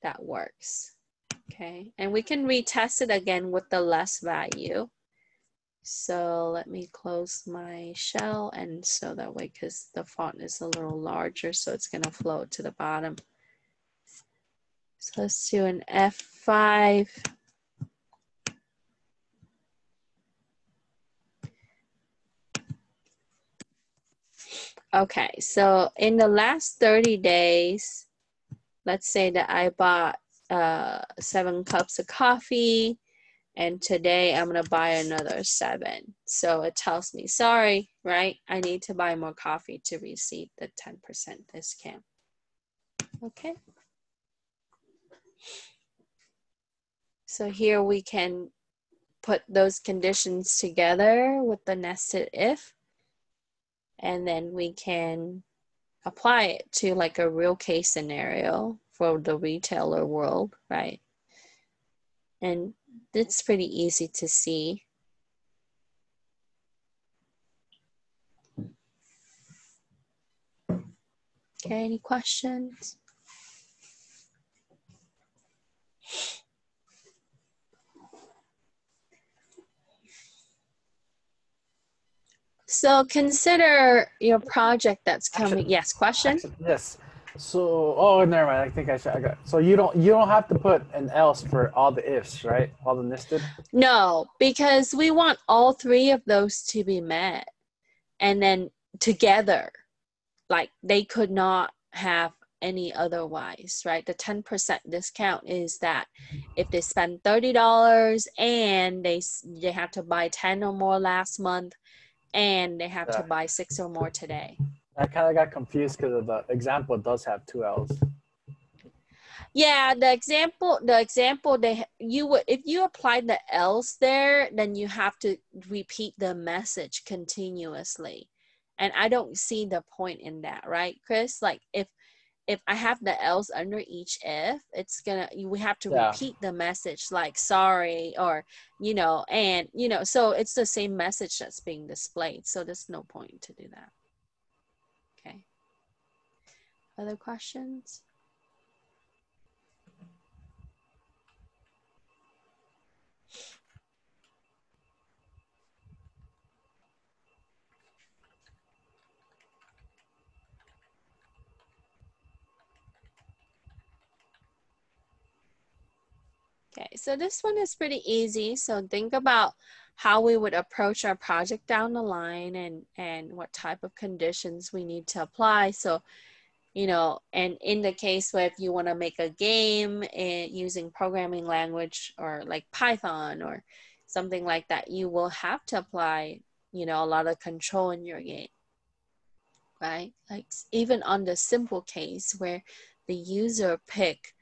that works. Okay, and we can retest it again with the less value. So let me close my shell and so that way, because the font is a little larger, so it's gonna float to the bottom. So let's do an F5. Okay, so in the last 30 days, let's say that I bought uh, seven cups of coffee and today I'm gonna buy another seven. So it tells me, sorry, right? I need to buy more coffee to receive the 10% discount. Okay. So here we can put those conditions together with the nested if, and then we can apply it to like a real case scenario for the retailer world, right? And it's pretty easy to see. Okay, any questions? So consider your project that's coming. Actually- yes, question? Actually, yes. So, oh, never mind. I think I should. I got. So you don't you don't have to put an else for all the ifs, right? All the nested. No, because we want all three of those to be met. And then together, like they could not have any otherwise, right? The 10% discount is that mm-hmm. if they spend $30 and they they have to buy 10 or more last month and they have to buy 6 or more today. I kind of got confused because the example does have two L's. Yeah, the example, the example they you would if you apply the else there, then you have to repeat the message continuously, and I don't see the point in that, right, Chris? Like if if I have the else under each if, it's gonna we have to Yeah. repeat the message like sorry or you know and you know so it's the same message that's being displayed, so there's no point to do that. Okay. Other questions? Okay, so this one is pretty easy. So think about how we would approach our project down the line and and what type of conditions we need to apply. So, you know, and in the case where if you want to make a game and using programming language or like Python or something like that, you will have to apply, you know, a lot of control in your game. Right? Like even on the simple case where the user pick,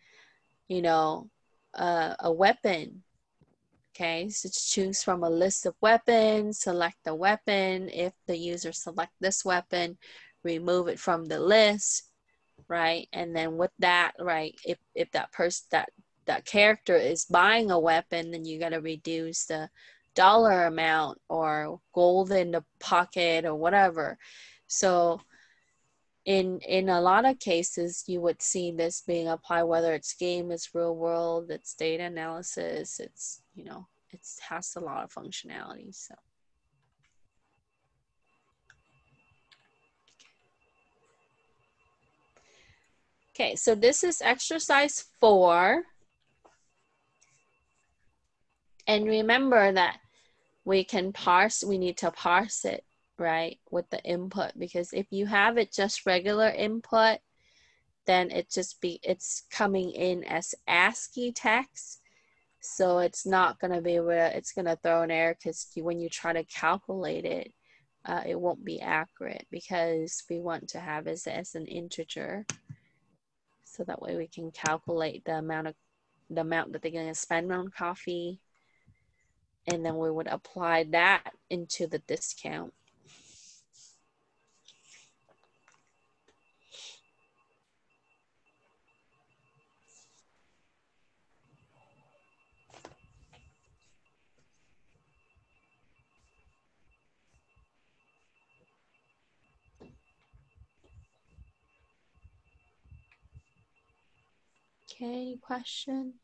you know, uh, a weapon. Okay, so choose from a list of weapons, select the weapon. If the user select this weapon, remove it from the list, right? And then with that, right, if, if that person, that, that character is buying a weapon, then you got to reduce the dollar amount or gold in the pocket or whatever. So in in a lot of cases you would see this being applied whether it's game it's real world it's data analysis it's you know it has a lot of functionality so. Okay so this is exercise four. And remember that we can parse we need to parse it right with the input because if you have it just regular input then it just be it's coming in as ASCII text. So it's not going to be to, it's going to throw an error because when you try to calculate it uh, it won't be accurate because we want to have it as an integer. So that way we can calculate the amount of the amount that they're going to spend on coffee. And then we would apply that into the discount Okay, any questions?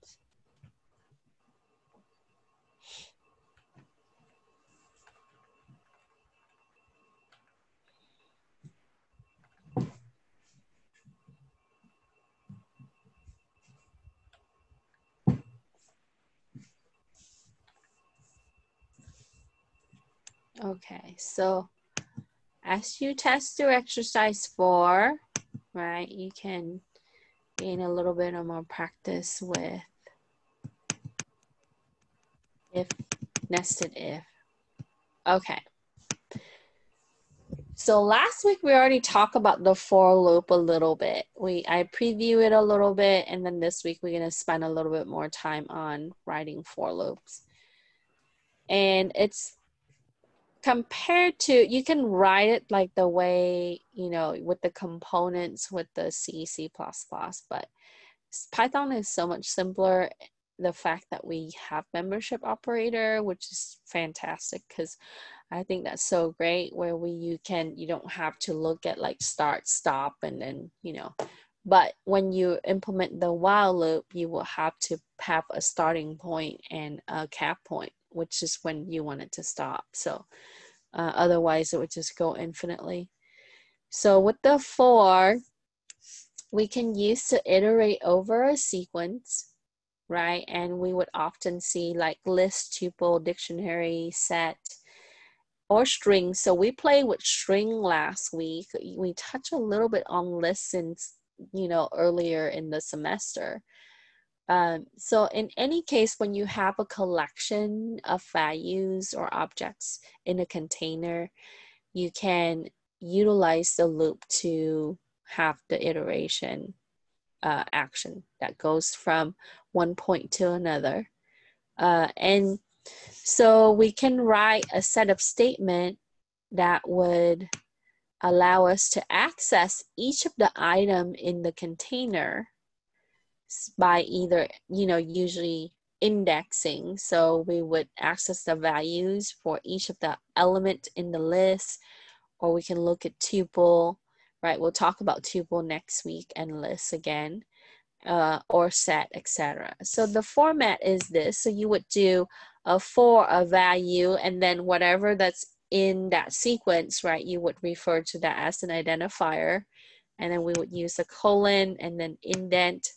Okay, so as you test through exercise four, right, you can gain a little bit of more practice with if nested if. Okay. So last week we already talked about the for loop a little bit. We I preview it a little bit and then this week we're going to spend a little bit more time on writing for loops. And it's compared to you can write it like the way you know with the components with the c c++ plus but python is so much simpler the fact that we have membership operator which is fantastic because i think that's so great where we you can you don't have to look at like start stop and then you know but when you implement the while loop you will have to have a starting point and a cap point which is when you want it to stop. So uh, otherwise it would just go infinitely. So with the for, we can use to iterate over a sequence, right? And we would often see like list, tuple, dictionary, set, or string. So we played with string last week. We touched a little bit on lists since, you know, earlier in the semester. Um, so in any case, when you have a collection of values or objects in a container, you can utilize the loop to have the iteration uh, action that goes from one point to another. Uh, and so we can write a set of statement that would allow us to access each of the item in the container by either, you know, usually indexing. So we would access the values for each of the element in the list, or we can look at tuple, right? We'll talk about tuple next week and list again, uh, or set, etc. So the format is this. So you would do a for a value, and then whatever that's in that sequence, right? You would refer to that as an identifier. And then we would use a colon and then indent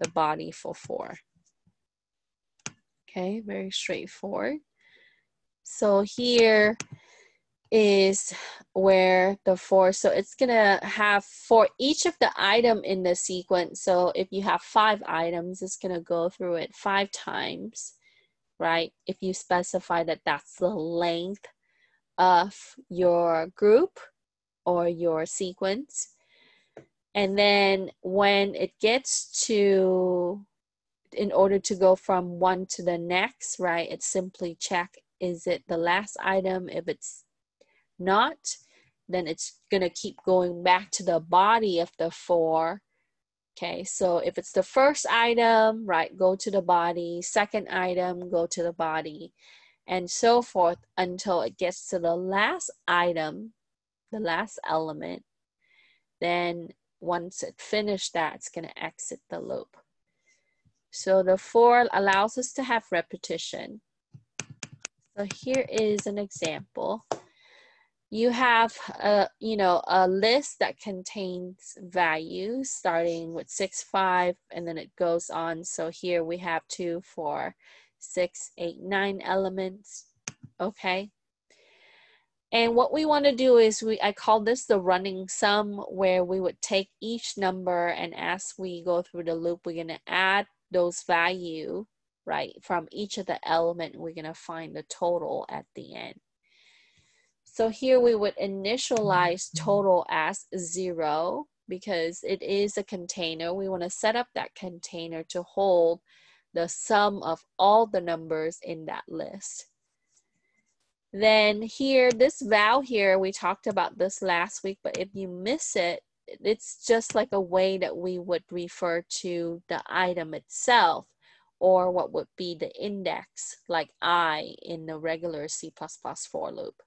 the body for four. Okay, very straightforward. So here is where the for, so it's gonna have for each of the item in the sequence. So if you have five items, it's gonna go through it five times, right? If you specify that that's the length of your group or your sequence. And then when it gets to, in order to go from one to the next, right, it's simply check is it the last item? If it's not, then it's going to keep going back to the body of the for. Okay, so if it's the first item, right, go to the body, second item, go to the body, and so forth until it gets to the last item, the last element. Then once it finished that, it's going to exit the loop. So the for allows us to have repetition. So here is an example. You have a, you know, a list that contains values starting with six, five, and then it goes on. So here we have two, four, six, eight, nine elements. Okay. And what we want to do is we I call this the running sum where we would take each number and as we go through the loop, we're going to add those value, right, from each of the element. We're going to find the total at the end. So here we would initialize total as zero because it is a container. We want to set up that container to hold the sum of all the numbers in that list. Then here, this val here, we talked about this last week, but if you miss it, it's just like a way that we would refer to the item itself or what would be the index like I in the regular C++ for loop.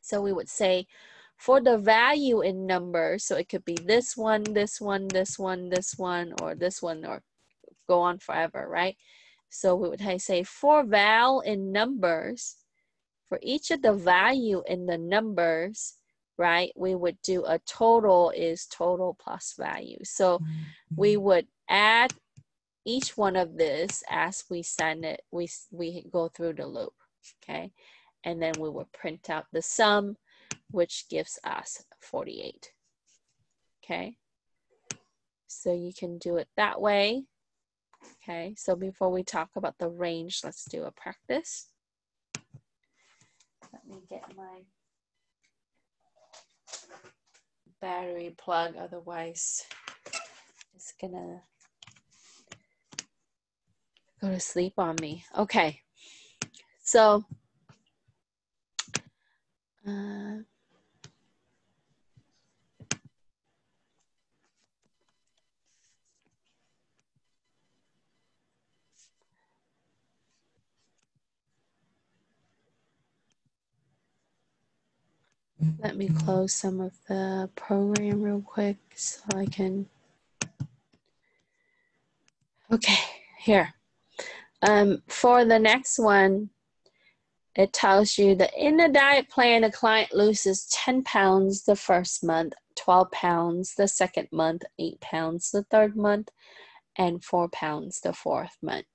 So we would say for the value in numbers, so it could be this one, this one, this one, this one, or this one, or go on forever, right? So we would say for val in numbers, for each of the value in the numbers, right, we would do a total is total plus value. So we mm-hmm. would add each one of this as we send it, we, we go through the loop, okay? And then we would print out the sum, which gives us 48, okay? So you can do it that way. Okay, so before we talk about the range, let's do a practice. Let me get my battery plug, otherwise it's gonna go to sleep on me. Okay, so uh, Let me close some of the program real quick so I can. Okay, here. Um, for the next one, it tells you that in the diet plan, a client loses 10 pounds the first month, 12 pounds the second month, 8 pounds the third month, and 4 pounds the fourth month.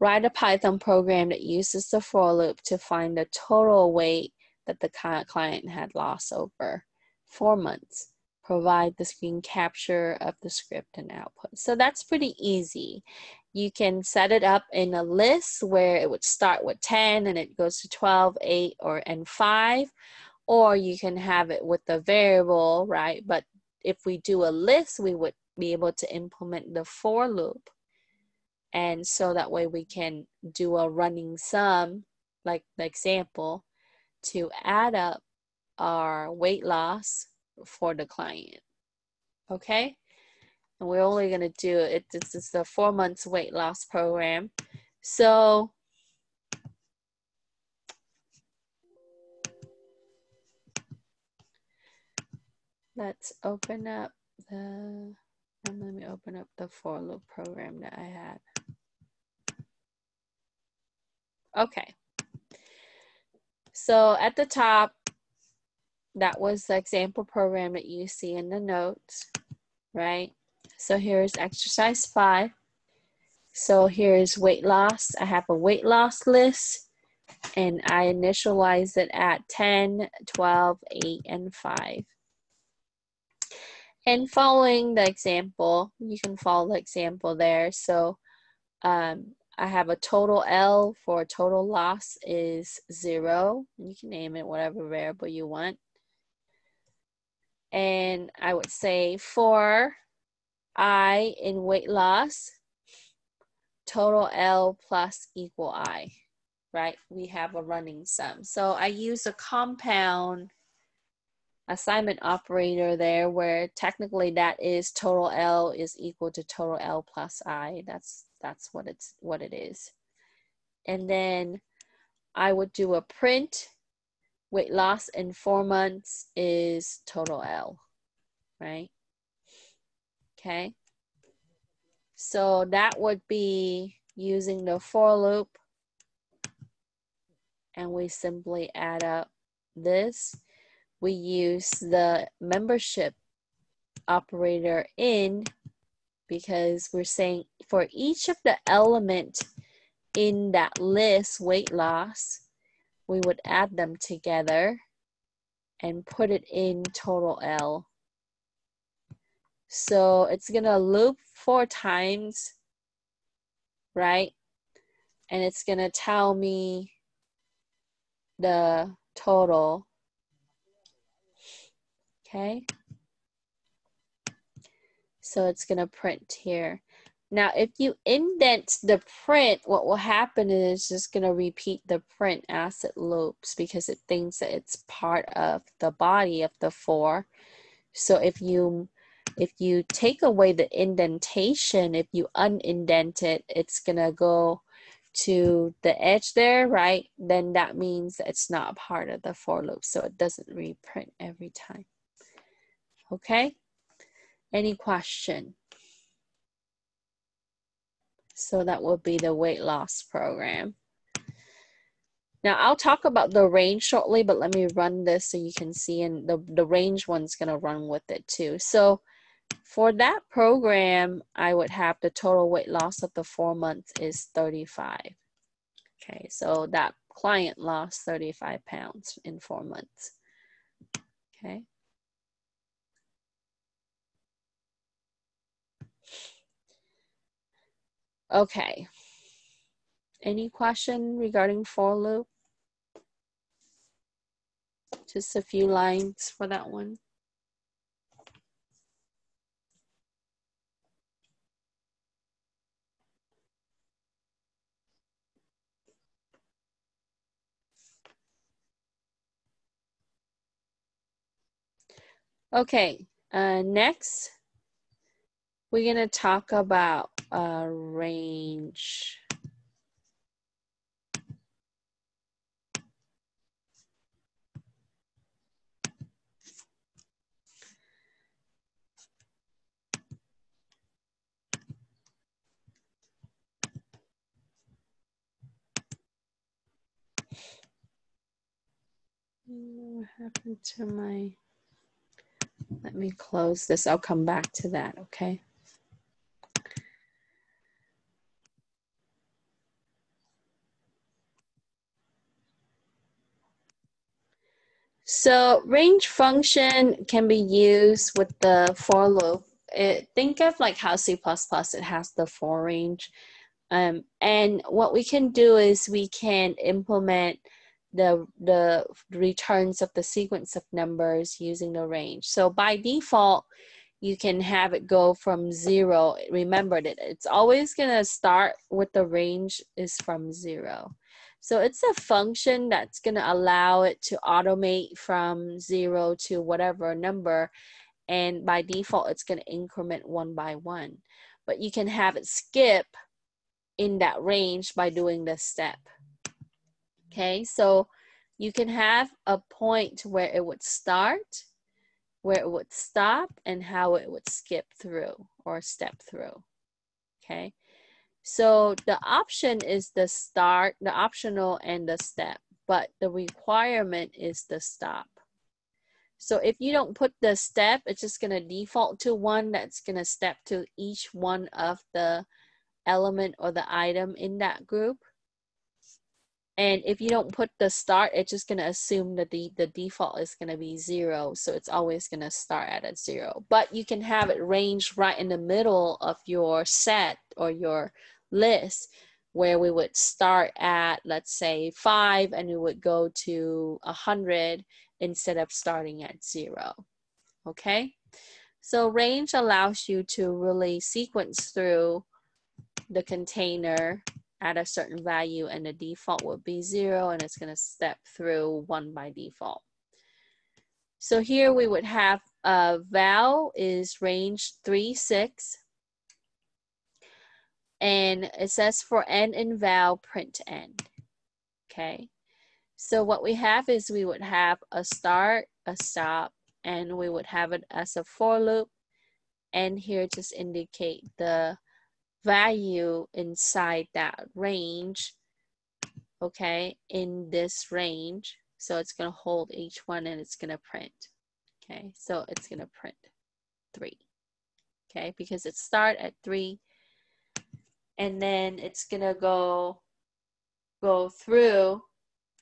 Write a Python program that uses the for loop to find the total weight that the client had lost over four months. Provide the screen capture of the script and output. So that's pretty easy. You can set it up in a list where it would start with 10 and it goes to 12, 8, or and 5. Or you can have it with the variable, right? But if we do a list, we would be able to implement the for loop. And so that way we can do a running sum, like the example, to add up our weight loss for the client. Okay? And we're only going to do it. This is the four months weight loss program. So, let's open up the, and let me open up the for loop program that I had. Okay. So at the top, that was the example program that you see in the notes, right? So here's exercise five. So here's weight loss. I have a weight loss list and I initialize it at 10, 12, 8, and 5. And following the example, you can follow the example there. So um, I have a total L for total loss is zero. You can name it whatever variable you want. And I would say for I in weight loss, total L plus equal I, right? We have a running sum. So I use a compound assignment operator there where technically that is total L is equal to total L plus I. That's that's what it's what it is. And then I would do a print. Weight loss in four months is total L, right? Okay. So that would be using the for loop. And we simply add up this. We use the membership operator in because we're saying for each of the element in that list, weight loss, we would add them together and put it in total L. So it's gonna loop four times, right? And it's gonna tell me the total. Okay. So it's going to print here. Now, if you indent the print, what will happen is it's just going to repeat the print as it loops because it thinks that it's part of the body of the for. So if you if you take away the indentation, if you unindent it, it's going to go to the edge there, right, then that means it's not part of the for loop. So it doesn't reprint every time. Okay? Any question? So that would be the weight loss program. Now I'll talk about the range shortly, but let me run this so you can see and the, the range one's gonna run with it too. So for that program, I would have the total weight loss of the four months is 35. Okay, so that client lost 35 pounds in four months. Okay. Okay. Any question regarding for loop? Just a few lines for that one. Okay, uh, next we're going to talk about uh, range. What happened to my, let me close this. I'll come back to that, okay? So range function can be used with the for loop. It, think of like how C++ it has the for range. Um, and what we can do is we can implement the, the returns of the sequence of numbers using the range. So by default, you can have it go from zero. Remember that it's always gonna start with the range is from zero. So it's a function that's going to allow it to automate from zero to whatever number. And by default, it's going to increment one by one. But you can have it skip in that range by doing this step. Okay, so you can have a point where it would start, where it would stop, and how it would skip through or step through. Okay, so the option is the start, the optional and the step, but the requirement is the stop. So if you don't put the step, it's just gonna default to one that's gonna step to each one of the element or the item in that group. And if you don't put the start, it's just gonna assume that the, the default is gonna be zero. So it's always gonna start at a zero. But you can have it range right in the middle of your set or your list where we would start at let's say five and we would go to a hundred instead of starting at zero okay? So range allows you to really sequence through the container at a certain value and the default would be zero and it's going to step through one by default. So here we would have uh, val is range 3 6 and it says for n in val print n. Okay. So what we have is we would have a start a stop and we would have it as a for loop. And here just indicate the value inside that range okay in this range. So it's going to hold each one and it's going to print okay? So it's going to print three okay? Because it start at three and then it's gonna go go through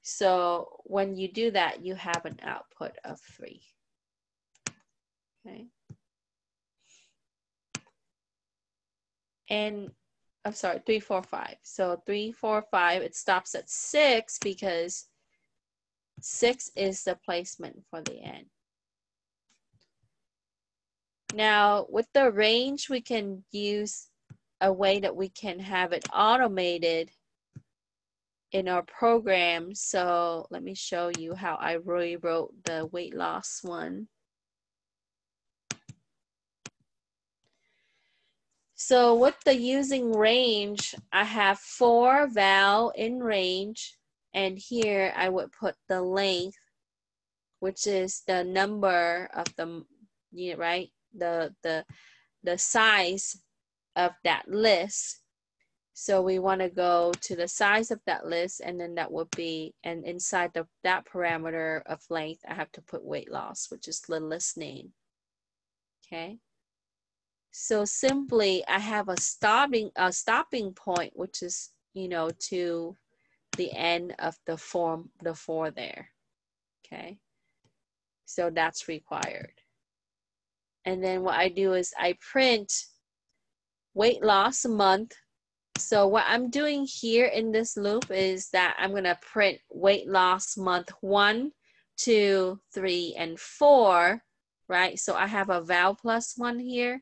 so when you do that you have an output of three okay and I'm sorry, three, four, five. So three, four, five, it stops at six because six is the placement for the n. Now with the range, we can use a way that we can have it automated in our program. So let me show you how I rewrote the weight loss one. So with the using range, I have for val in range, and here I would put the length, which is the number of the, right? The, the, the size of that list. So we want to go to the size of that list, and then that would be, and inside of that parameter of length, I have to put weight loss, which is the list name. Okay. So simply, I have a stopping a stopping point, which is you know to the end of the form the for there. Okay. So that's required. And then what I do is I print weight loss month. So what I'm doing here in this loop is that I'm gonna print weight loss month one, two, three, and four, right? So I have a val plus one here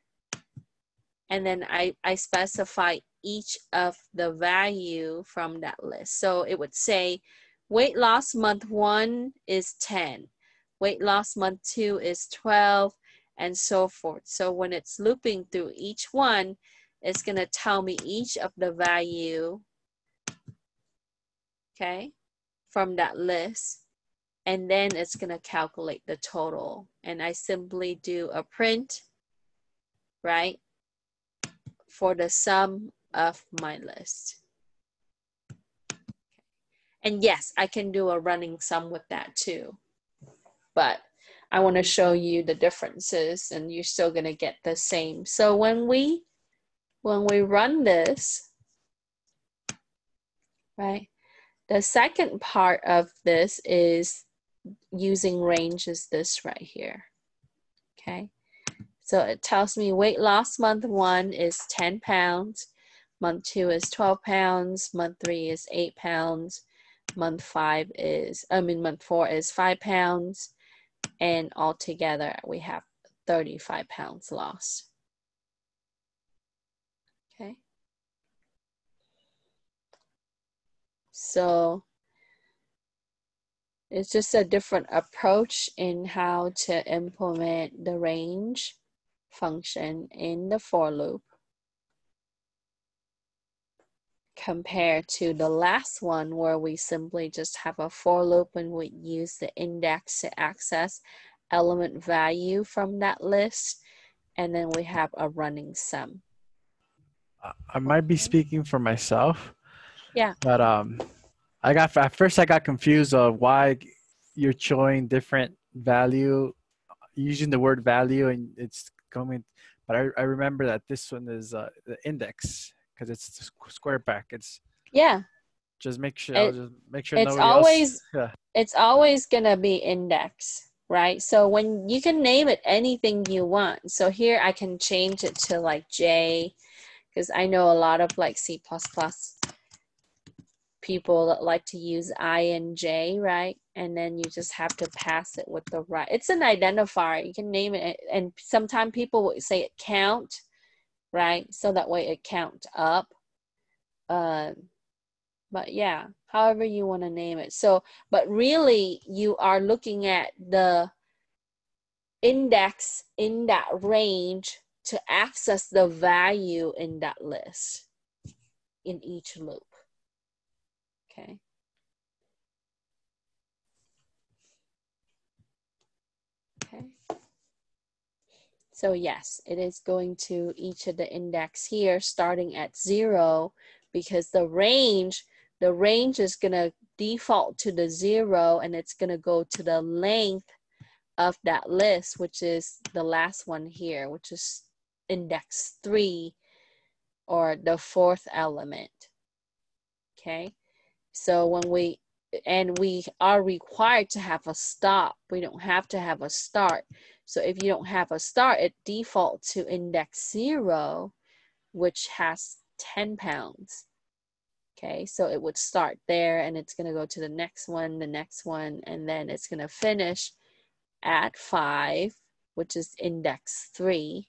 and then I, I specify each of the value from that list. So it would say weight loss month one is 10, weight loss month two is 12, and so forth. So when it's looping through each one, it's gonna tell me each of the value, okay, from that list. And then it's gonna calculate the total. And I simply do a print, right? for the sum of my list. And yes, I can do a running sum with that too. But I want to show you the differences and you're still going to get the same. So when we when we run this, right? The second part of this is using range is this right here. Okay. So it tells me weight loss month one is 10 pounds, month two is 12 pounds, month three is eight pounds, month five is, I mean, month four is five pounds, and altogether we have 35 pounds lost. Okay. So it's just a different approach in how to implement the range function in the for loop compared to the last one where we simply just have a for loop and we use the index to access element value from that list and then we have a running sum. I might be speaking for myself. Yeah. But um I got at first I got confused of why you're showing different value using the word value and it's coming. But I, I remember that this one is uh, the index because it's square brackets. Yeah. Just make sure. It, just make sure. It's always. Else, yeah. It's always gonna be index, right? So when you can name it anything you want. So here I can change it to like J, because I know a lot of like C plus plus people that like to use I and J, right? And then you just have to pass it with the right. It's an identifier. You can name it, and sometimes people would say it count, right? So that way it count up. Uh, but yeah, however you want to name it. So, but really, you are looking at the index in that range to access the value in that list in each loop. Okay. Okay. So yes, it is going to each of the index here starting at zero because the range, the range is going to default to the zero and it's going to go to the length of that list, which is the last one here, which is index three or the fourth element. Okay. So when we, and we are required to have a stop. We don't have to have a start. So if you don't have a start, it defaults to index zero, which has 10 pounds. Okay, so it would start there and it's gonna go to the next one, the next one, and then it's gonna finish at five, which is index three.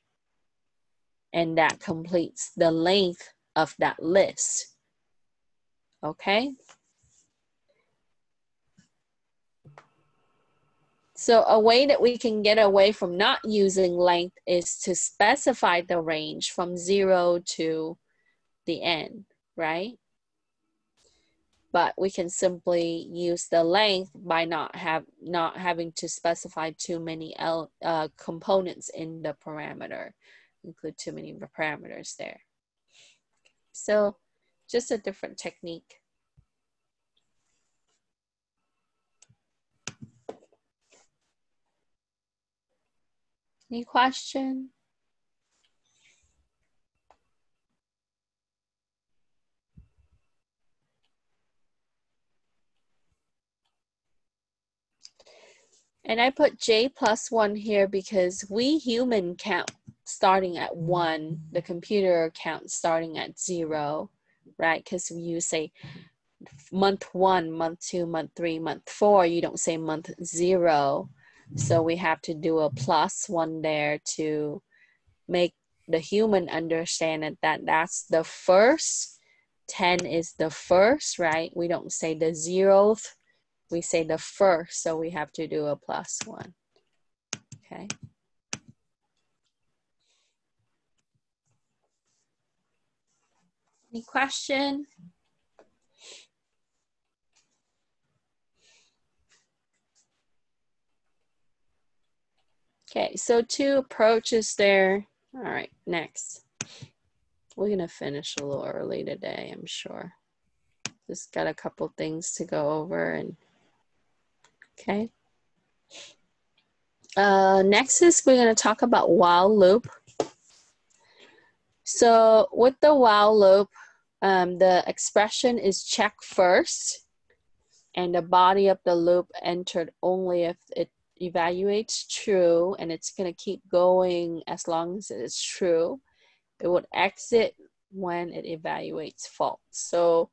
And that completes the length of that list. Okay. So a way that we can get away from not using length is to specify the range from zero to the end, right? But we can simply use the length by not have not having to specify too many uh, components in the parameter, include too many parameters there. So just a different technique. Any question? And I put j plus one here because we human count starting at one, the computer counts starting at zero, right? Because you say month one, month two, month three, month four, you don't say month zero. So we have to do a plus one there to make the human understand it, that that's the first. 10 is the first, right? We don't say the zeroth, we say the first. So we have to do a plus one. Okay. Any question? Okay, so two approaches there. All right, next. We're gonna finish a little early today, I'm sure. Just got a couple things to go over and okay. Uh, next is we're gonna talk about while loop. So with the while loop, um, the expression is check first and the body of the loop entered only if it evaluates true and it's going to keep going as long as it is true. It would exit when it evaluates false. So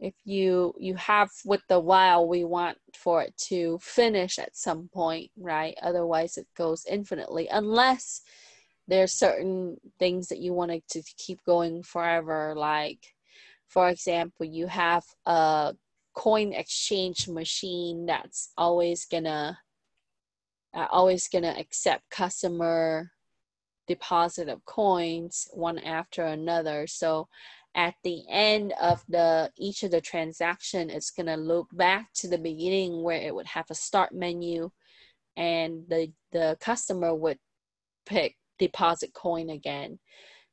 if you you have with the while we want for it to finish at some point, right? Otherwise it goes infinitely unless there's certain things that you want to keep going forever like for example, you have a coin exchange machine that's always gonna uh, always going to accept customer deposit of coins one after another. So at the end of the each of the transaction, it's going to loop back to the beginning where it would have a start menu and the, the customer would pick deposit coin again.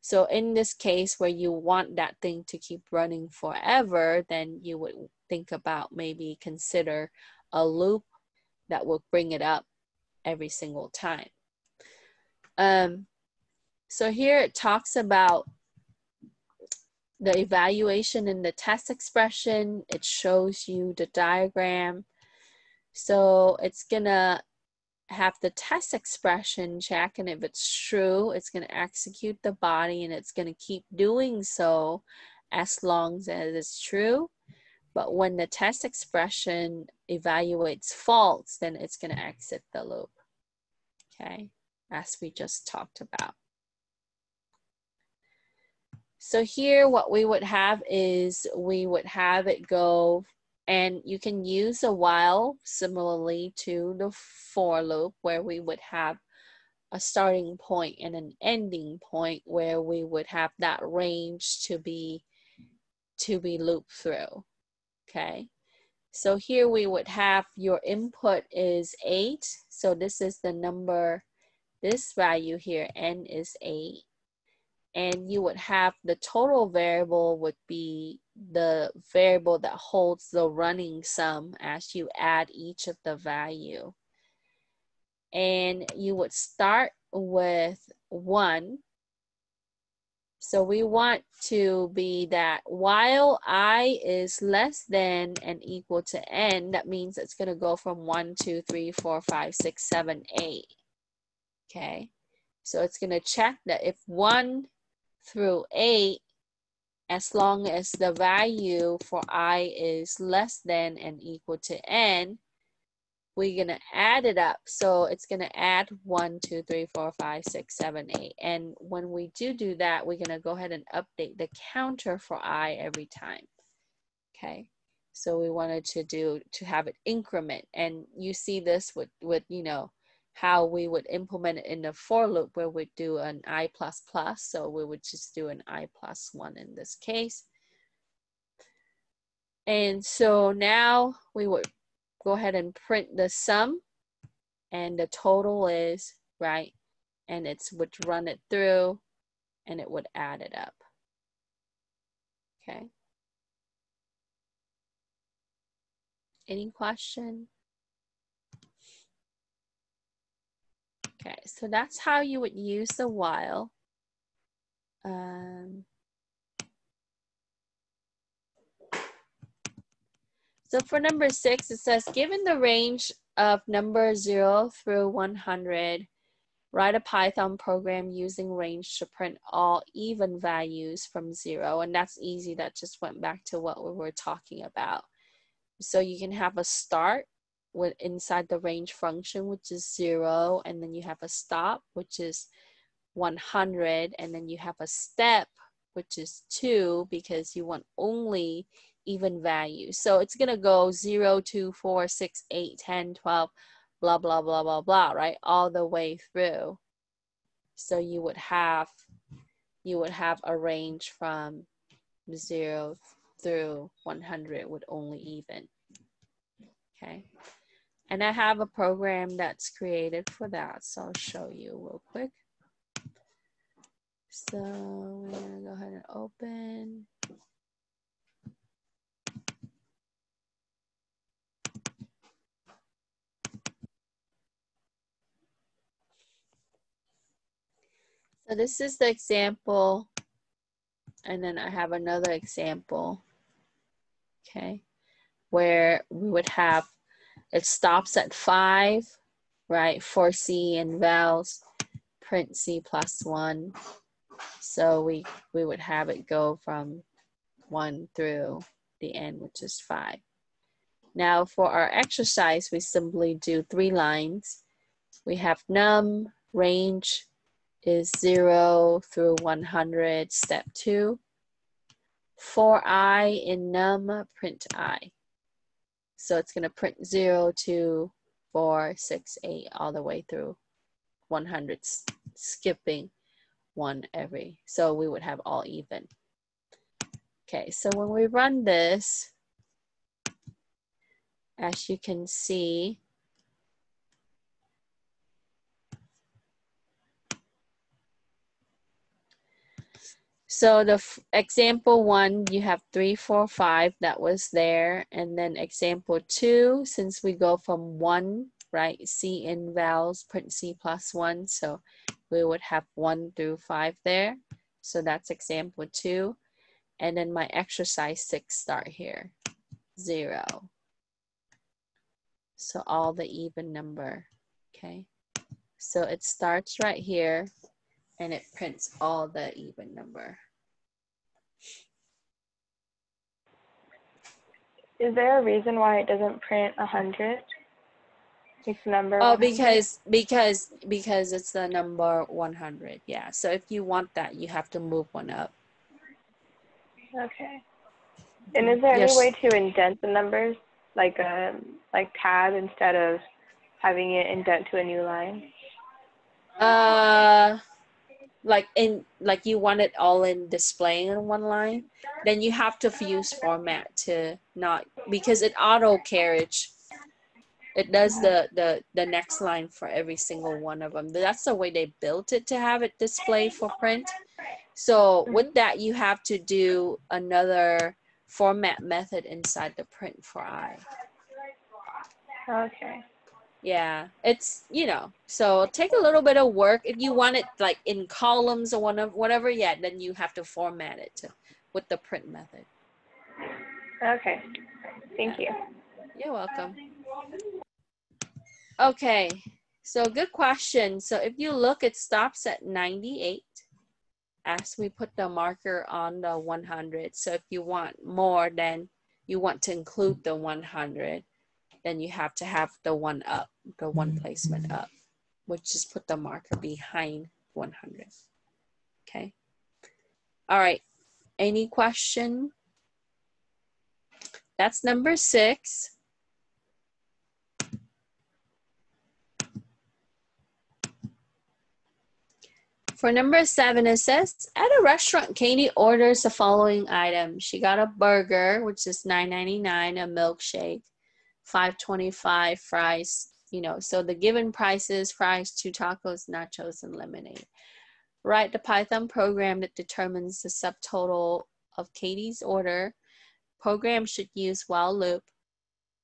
So in this case where you want that thing to keep running forever, then you would think about maybe consider a loop that will bring it up every single time. Um, so here it talks about the evaluation in the test expression. It shows you the diagram. So it's gonna have the test expression check and if it's true, it's gonna execute the body and it's gonna keep doing so as long as it's true. But when the test expression evaluates false, then it's gonna exit the loop okay, as we just talked about. So here what we would have is we would have it go and you can use a while similarly to the for loop where we would have a starting point and an ending point where we would have that range to be to be looped through okay so here we would have your input is 8. So this is the number, this value here, n is 8. And you would have the total variable would be the variable that holds the running sum as you add each of the value. And you would start with 1 so we want to be that while i is less than and equal to n, that means it's going to go from 1, 2, 3, 4, 5, 6, 7, 8. Okay, so it's going to check that if 1 through 8, as long as the value for i is less than and equal to n, we're going to add it up. So it's going to add 1, 2, 3, 4, 5, 6, 7, 8. And when we do do that, we're going to go ahead and update the counter for i every time. Okay. So we wanted to do to have it increment. And you see this with, with you know, how we would implement it in the for loop where we do an i plus plus. So we would just do an i plus one in this case. And so now we would go ahead and print the sum and the total is, right? And it's would run it through and it would add it up. Okay. Any question? Okay, so that's how you would use the while. Um, so for number six, it says, given the range of number zero through 100, write a Python program using range to print all even values from zero. And that's easy. That just went back to what we were talking about. So you can have a start with inside the range function, which is zero, and then you have a stop, which is 100, and then you have a step, which is two, because you want only even values. So it's gonna go 0, 2, 4, 6, 8, 10, 12, blah, blah, blah, blah, blah, right? All the way through. So you would have, you would have a range from zero through 100 with only even. Okay. And I have a program that's created for that. So I'll show you real quick. So we're gonna go ahead and open. So this is the example. And then I have another example, okay, where we would have, it stops at five, right, for C and vowels, print C plus one. So we, we would have it go from one through the end, which is five. Now for our exercise, we simply do three lines. We have num, range, is 0 through 100, step 2. For i in num, print i. So it's going to print 0, 2, 4, 6, 8, all the way through 100, skipping one every. So we would have all even. Okay, so when we run this, as you can see, So the example one, you have three, four, five, that was there. And then example two, since we go from one, right, C in vowels, print C plus one. So we would have one through five there. So that's example two. And then my exercise six start here, zero. So all the even number, okay? So it starts right here and it prints all the even number. Is there a reason why it doesn't print a hundred? It's number. Oh, 100? because because because it's the number one hundred. Yeah. So if you want that, you have to move one up. Okay. And is there Yes. any way to indent the numbers, like a like tab instead of having it indent to a new line? Uh, like in like you want it all in displaying in one line, then you have to use format to not because it auto carriage. It does the the the next line for every single one of them. That's the way they built it to have it display for print. So with that, you have to do another format method inside the print for i. Okay. Yeah, it's you know, so take a little bit of work. If you want it like in columns or one of whatever, yeah, then you have to format it to, with the print method. Okay. Thank you. You're welcome. Okay, so good question. So if you look, it stops at 98 as we put the marker on the 100. So if you want more, then you want to include the 100, then you have to have the one up, the one mm-hmm. placement up, which is put the marker behind 100. Okay. All right. Any question? that's number six. For number seven, it says at a restaurant, Katie orders the following items. She got a burger, which is $9.99, a milkshake, $5.25, fries, you know, so the given prices, fries, two tacos, nachos, and lemonade. Write the Python program that determines the subtotal of Katie's order. Program should use while loop,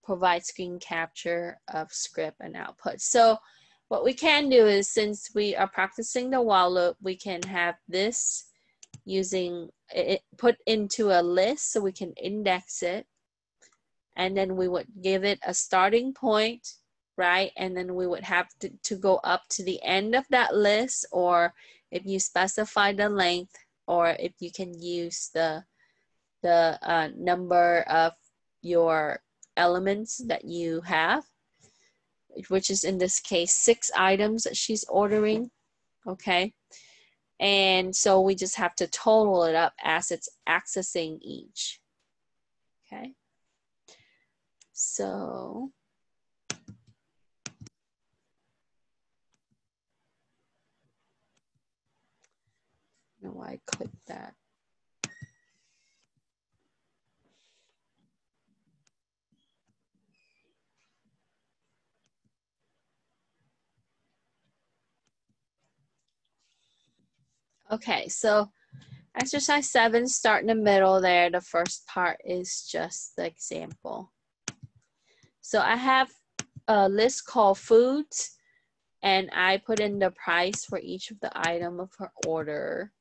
provide screen capture of script and output. So what we can do is since we are practicing the while loop, we can have this using it put into a list so we can index it. And then we would give it a starting point, right? And then we would have to, to go up to the end of that list or if you specify the length or if you can use the the uh, number of your elements that you have which is in this case six items that she's ordering okay and so we just have to total it up as it's accessing each okay so know why I clicked that. Okay, so exercise seven, start in the middle there. The first part is just the example. So I have a list called foods and I put in the price for each of the item of her order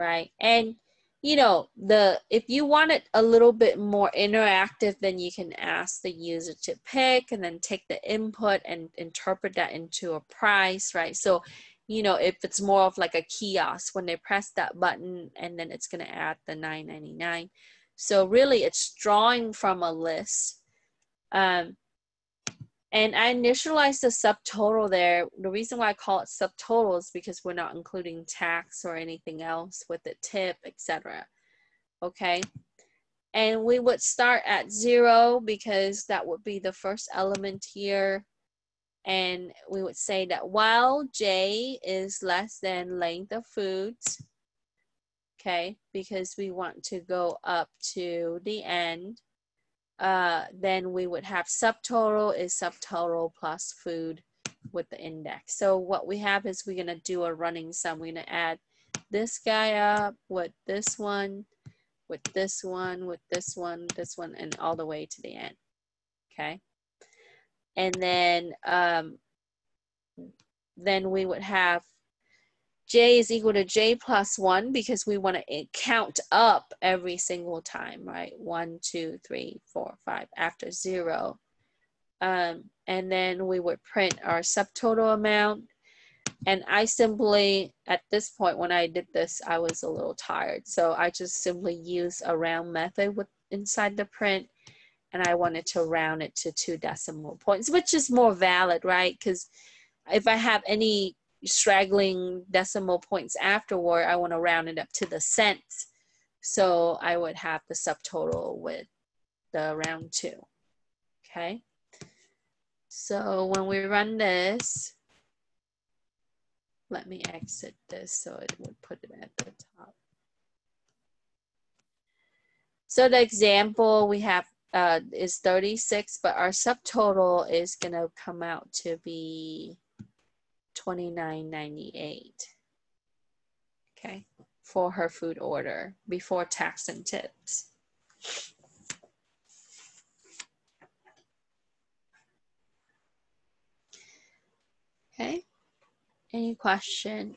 right? And you know, the if you want it a little bit more interactive, then you can ask the user to pick and then take the input and interpret that into a price, right? So, you know, if it's more of like a kiosk, when they press that button and then it's going to add the 9.99. So really, it's drawing from a list. Um, and I initialized the subtotal there. The reason why I call it subtotal is because we're not including tax or anything else with the tip, etc. Okay. And we would start at zero because that would be the first element here. And we would say that while J is less than length of foods, okay, because we want to go up to the end uh, then we would have subtotal is subtotal plus food with the index. So what we have is we're gonna do a running sum. We're gonna add this guy up with this one, with this one, with this one, this one, and all the way to the end, okay? And then, um, then we would have j is equal to j plus 1 because we want to count up every single time, right? One, two, three, four, five after 0. Um, and then we would print our subtotal amount. And I simply, at this point when I did this, I was a little tired. So I just simply use a round method with inside the print. And I wanted to round it to two decimal points, which is more valid, right? Because if I have any straggling decimal points afterward, I want to round it up to the cents. So I would have the subtotal with the round two. Okay. So when we run this, let me exit this so it would put it at the top. So the example we have uh, is 36, but our subtotal is going to come out to be 29.98 okay for her food order before tax and tips. Okay any question?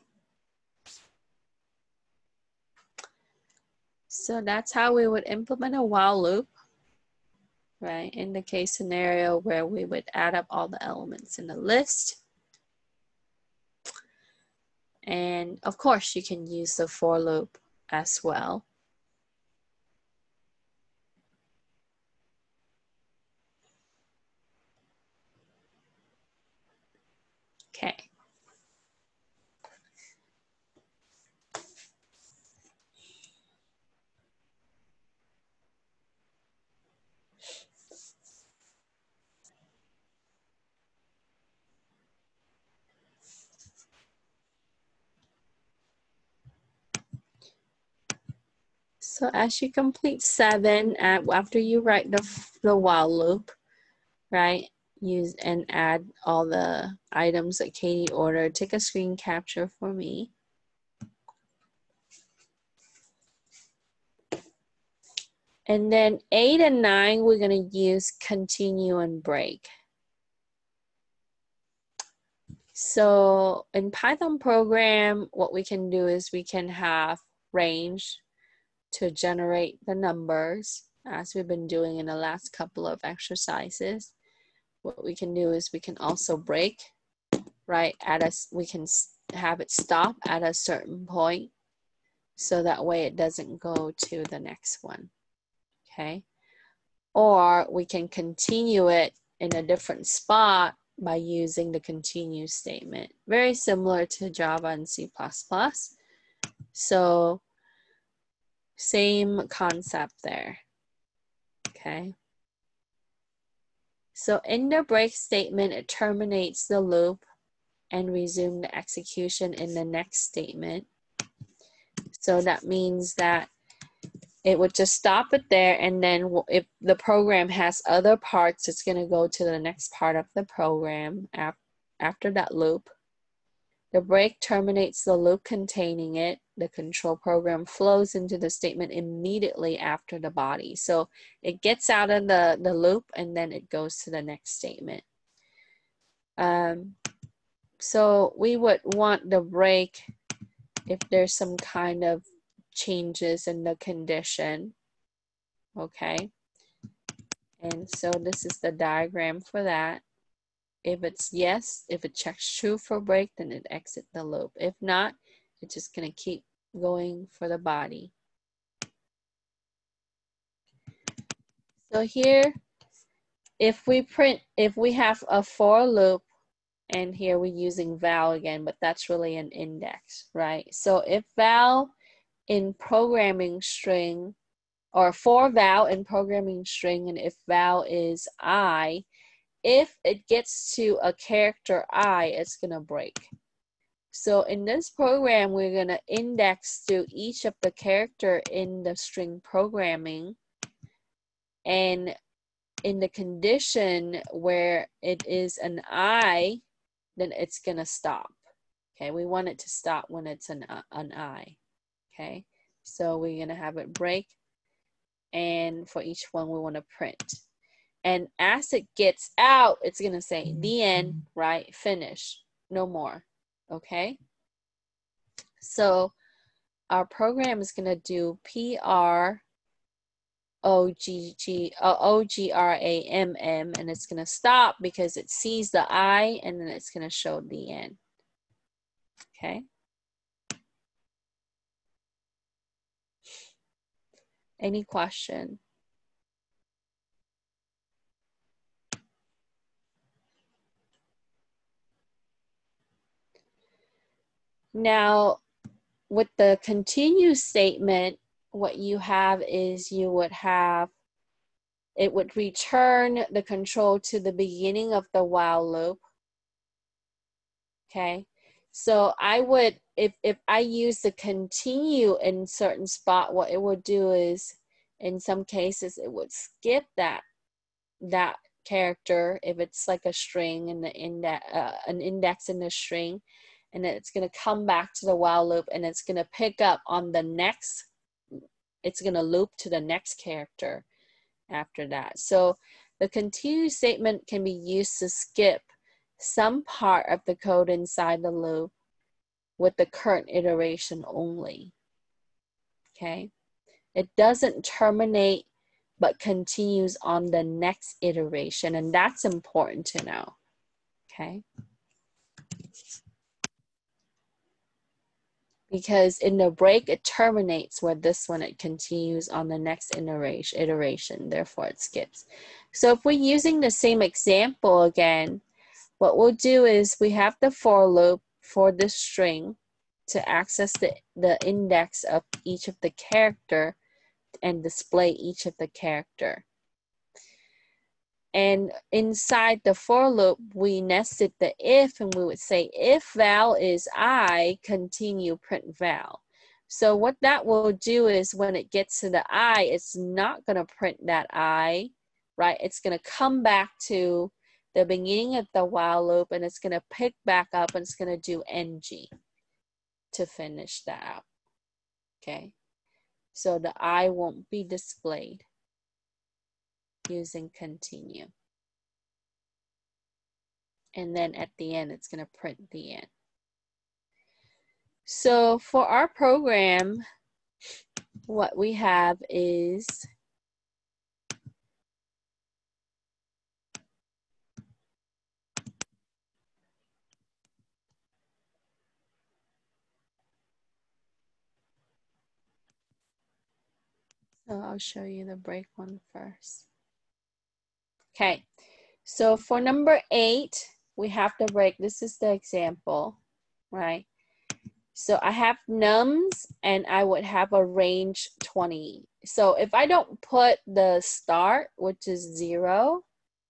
So that's how we would implement a while loop right? In the case scenario where we would add up all the elements in the list and of course, you can use the for loop as well. Okay. So as you complete seven, at, after you write the, the while loop, right, use and add all the items that Katie ordered, take a screen capture for me. And then eight and nine, we're gonna use continue and break. So in Python program, what we can do is we can have range to generate the numbers as we've been doing in the last couple of exercises. What we can do is we can also break, right, at us, we can have it stop at a certain point so that way it doesn't go to the next one okay? Or we can continue it in a different spot by using the continue statement. Very similar to Java and C++. So same concept there, okay? So in the break statement, it terminates the loop and resume the execution in the next statement. So that means that it would just stop it there and then if the program has other parts it's going to go to the next part of the program after that loop the break terminates the loop containing it the control program flows into the statement immediately after the body so it gets out of the the loop and then it goes to the next statement um, so we would want the break if there's some kind of changes in the condition. Okay. And so this is the diagram for that. If it's yes, if it checks true for break, then it exit the loop. If not, it's just gonna keep going for the body. So here, if we print, if we have a for loop, and here we're using val again, but that's really an index, right? So if val in programming string or for val in programming string and if val is i if it gets to a character i it's going to break so in this program we're going to index to each of the character in the string programming and in the condition where it is an i then it's going to stop okay we want it to stop when it's an, uh, an i okay? So we're gonna have it break and for each one we wanna print. And as it gets out, it's gonna say the end, right? Finish, no more, okay? So our program is gonna do PR O G G O G R A M M, and it's gonna stop because it sees the I, and then it's gonna show the N, Okay. Any question? Now, with the continue statement, what you have is you would have, it would return the control to the beginning of the while loop. Okay, so I would if if I use the continue in certain spot, what it would do is, in some cases, it would skip that that character if it's like a string and the index uh, an index in the string, and it's gonna come back to the while loop and it's gonna pick up on the next. It's gonna loop to the next character after that. So the continue statement can be used to skip some part of the code inside the loop with the current iteration only. Okay, it doesn't terminate but continues on the next iteration, and that's important to know. Okay. Because in the break, it terminates where this one, it continues on the next iteration, iteration, therefore it skips. So if we're using the same example again, what we'll do is we have the for loop, for this string to access the, the index of each of the character and display each of the character. And inside the for loop, we nested the if and we would say if val is i, continue print val. So what that will do is when it gets to the I, it's not going to print that I, right? It's going to come back to the beginning of the while loop and it's going to pick back up and it's going to do ng to finish that out. Okay. So the I won't be displayed using continue. And then at the end, it's going to print the end. So for our program, what we have is So I'll show you the break one first. Okay, so for number eight, we have the break. This is the example, right? So I have nums and I would have a range 20. So if I don't put the start, which is zero,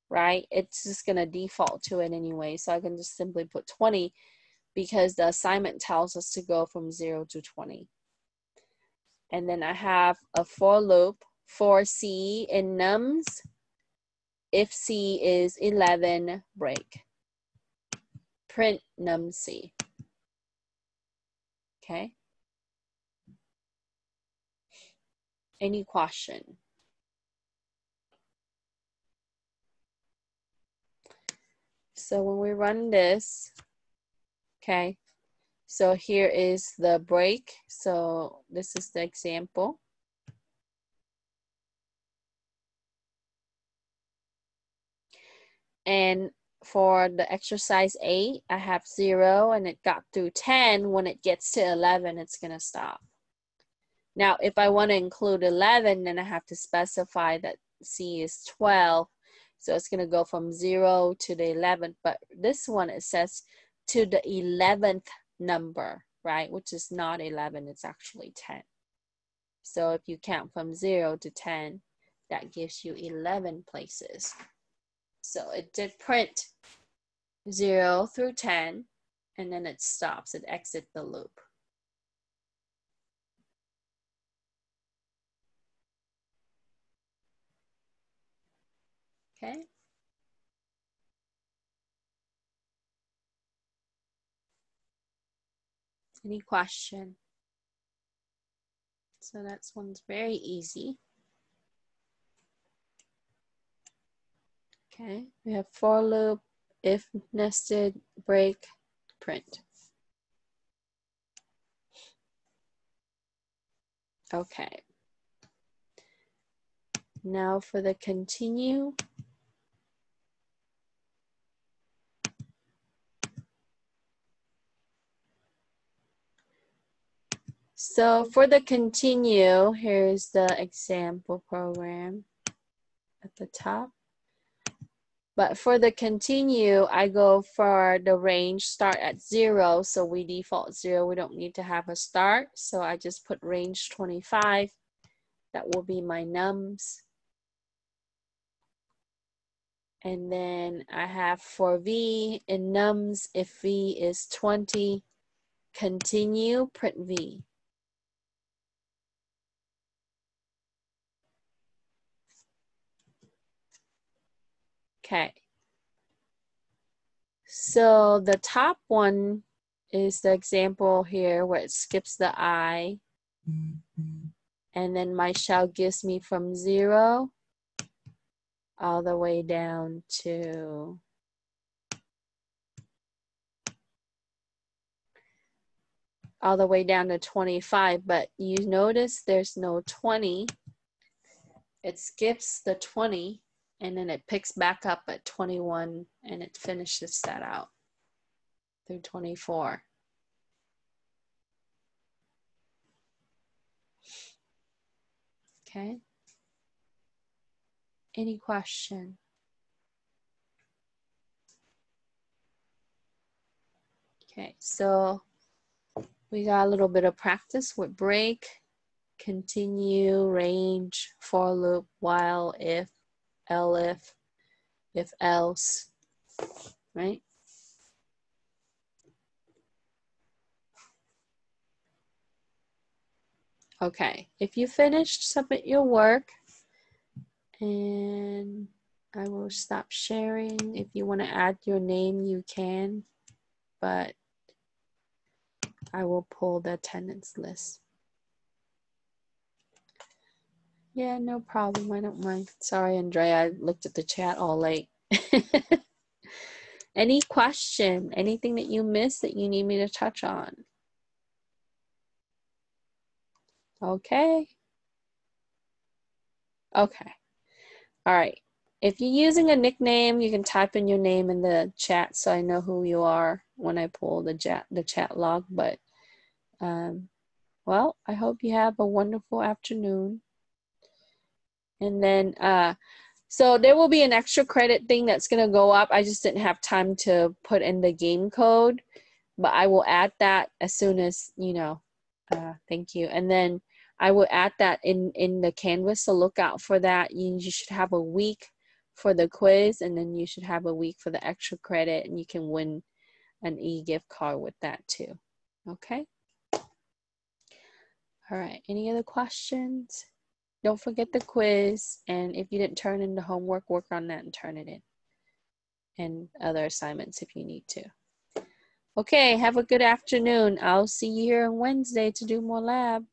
right, it's just gonna default to it anyway. So I can just simply put 20 because the assignment tells us to go from zero to 20. And then I have a for loop for C in nums. If C is 11, break. Print num C. Okay. Any question? So when we run this, okay, so here is the break. So this is the example. And for the exercise eight, I have zero and it got through 10. When it gets to 11, it's gonna stop. Now, if I wanna include 11, then I have to specify that C is 12. So it's gonna go from zero to the 11th, but this one, it says to the 11th number, right? Which is not 11, it's actually 10. So if you count from zero to 10, that gives you 11 places. So it did print 0 through 10, and then it stops, it exits the loop. Okay. Any question? So that's one's very easy. Okay, we have for loop, if nested, break, print. Okay. Now for the continue. So for the continue, here's the example program at the top. But for the continue, I go for the range start at zero. So we default zero. We don't need to have a start. So I just put range 25. That will be my nums. And then I have for V in nums, if V is 20, continue, print V. Okay. So the top one is the example here where it skips the I. And then my shell gives me from zero all the way down to all the way down to 25, but you notice there's no 20. It skips the 20 and then it picks back up at 21 and it finishes that out through 24. Okay. Any question? Okay, so we got a little bit of practice with break, continue, range, for loop, while, if, elif, if else, right? Okay, if you finished, submit your work. And I will stop sharing. If you want to add your name, you can. But I will pull the attendance list. Yeah, no problem. I don't mind. Sorry, Andrea. I looked at the chat all late. Any question? Anything that you missed that you need me to touch on? Okay. Okay. All right. If you're using a nickname, you can type in your name in the chat so I know who you are when I pull the chat the chat log. But um, well, I hope you have a wonderful afternoon. And then uh, so there will be an extra credit thing that's going to go up. I just didn't have time to put in the game code, but I will add that as soon as, you know, uh, thank you. And then I will add that in, in the Canvas, so look out for that. You, you should have a week for the quiz, and then you should have a week for the extra credit, and you can win an e-gift card with that too. Okay? All right, any other questions? Don't forget the quiz. And if you didn't turn in the homework, work on that and turn it in. And other assignments if you need to. Okay, have a good afternoon. I'll see you here on Wednesday to do more lab.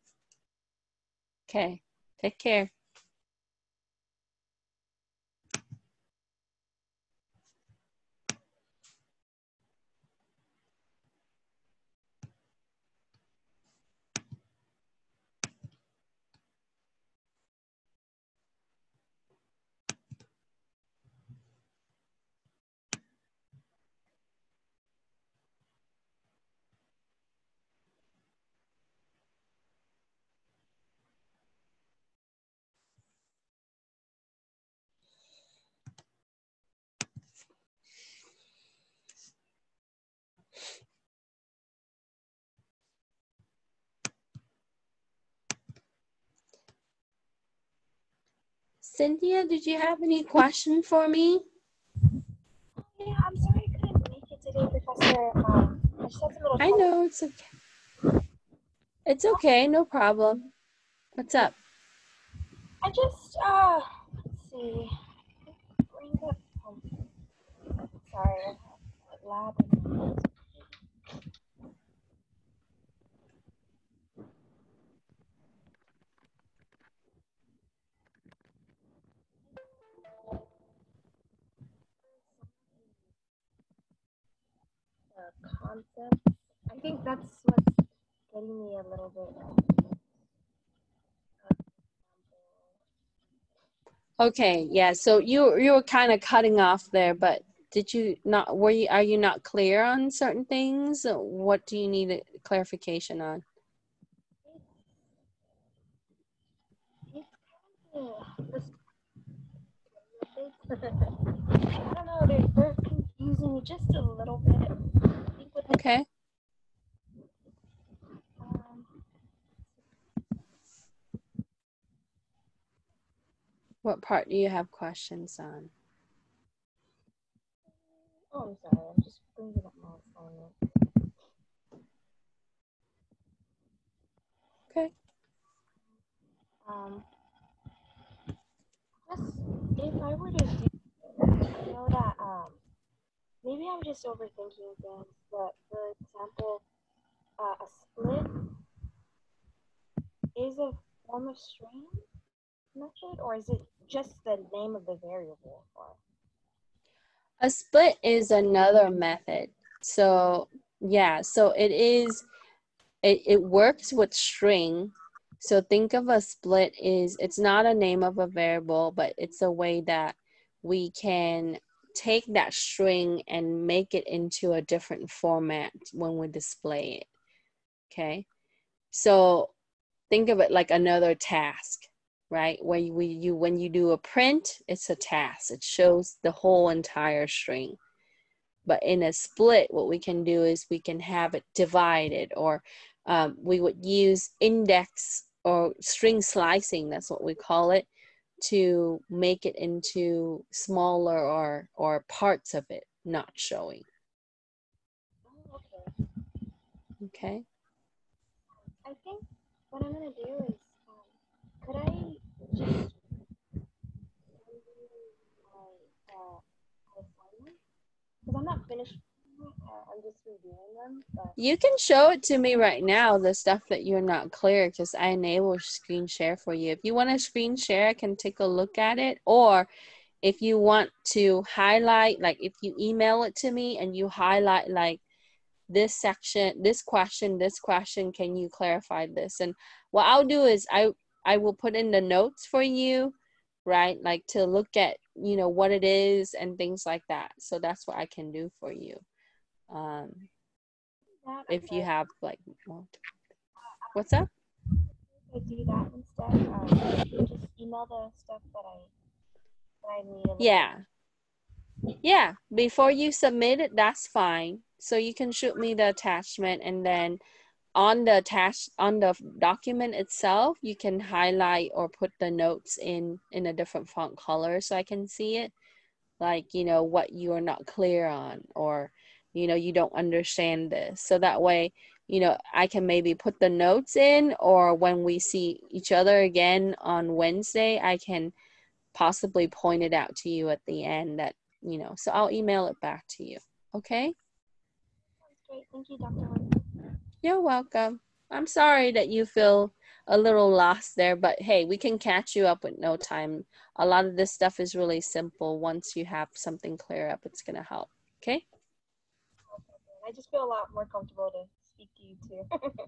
Okay, take care. Cynthia, did you have any question for me? Yeah, I'm sorry I couldn't make it today, Professor. Um, I just had some little I know it's okay. It's okay, no problem. What's up? I just, uh, let's see. Bring up, um, sorry, lab. Concept. I think that's what's getting me a little bit. Um, okay, yeah. So you you were kind of cutting off there, but did you not? Were you are you not clear on certain things? What do you need a clarification on? I don't know, they're, they're confusing me just a little bit. I think with the, Okay. What part do you have questions on? oh, I'm sorry, I'm just bringing up my assignment. Okay. Um, just if I were to do, I know that um, maybe I'm just overthinking things, but for example, uh, a split is a form of string method, or is it just the name of the variable? Or A split is another method. So yeah, so it is it, it works with string. So think of a split is it's not a name of a variable, but it's a way that we can take that string and make it into a different format when we display it. Okay. So think of it like another task, right? Where you, you when you do a print, it's a task. It shows the whole entire string. But in a split, what we can do is we can have it divided, or um, we would use index or string slicing. That's what we call it to make it into smaller or or parts of it not showing. okay. I think what I'm gonna do is, um, could I just my uh, assignment? Because I'm not finished. Just reviewing them. But You can show it to me right now, the stuff that you're not clear, because I enable screen share for you. If you want to screen share, I can take a look at it. Or if you want to highlight, like if you email it to me and you highlight like this section, this question, this question, can you clarify this? And what I'll do is I I will put in the notes for you, right? Like to look at, you know, what it is and things like that. So that's what I can do for you. Um, if you have like. What's up? I do that instead. Um, just email the stuff that I that I need. Yeah. Yeah. Before you submit it, that's fine. So you can shoot me the attachment and then on the attach on the document itself, you can highlight or put the notes in in a different font color so I can see it. Like, you know, what you are not clear on or you know, you don't understand this. So that way, you know, I can maybe put the notes in or when we see each other again on Wednesday, I can possibly point it out to you at the end that you know so i'll email it back to you. Okay? Great. Thank you, Dr. You're welcome. I'm sorry that you feel a little lost there but hey we can catch you up with no time. A lot of this stuff is really simple. Once you have something clear up it's going to help. Okay I just feel a lot more comfortable to speak to you too.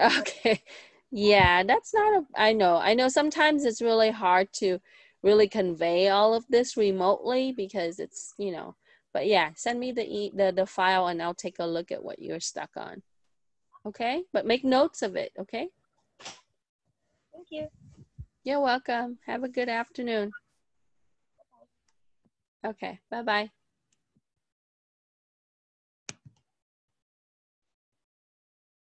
okay. Yeah that's not a i know. I know sometimes it's really hard to really convey all of this remotely because it's you know but yeah send me the e- the, the file and i'll take a look at what you're stuck on. Okay? But make notes of it okay? Thank you. you're welcome. Have a good afternoon. Okay bye bye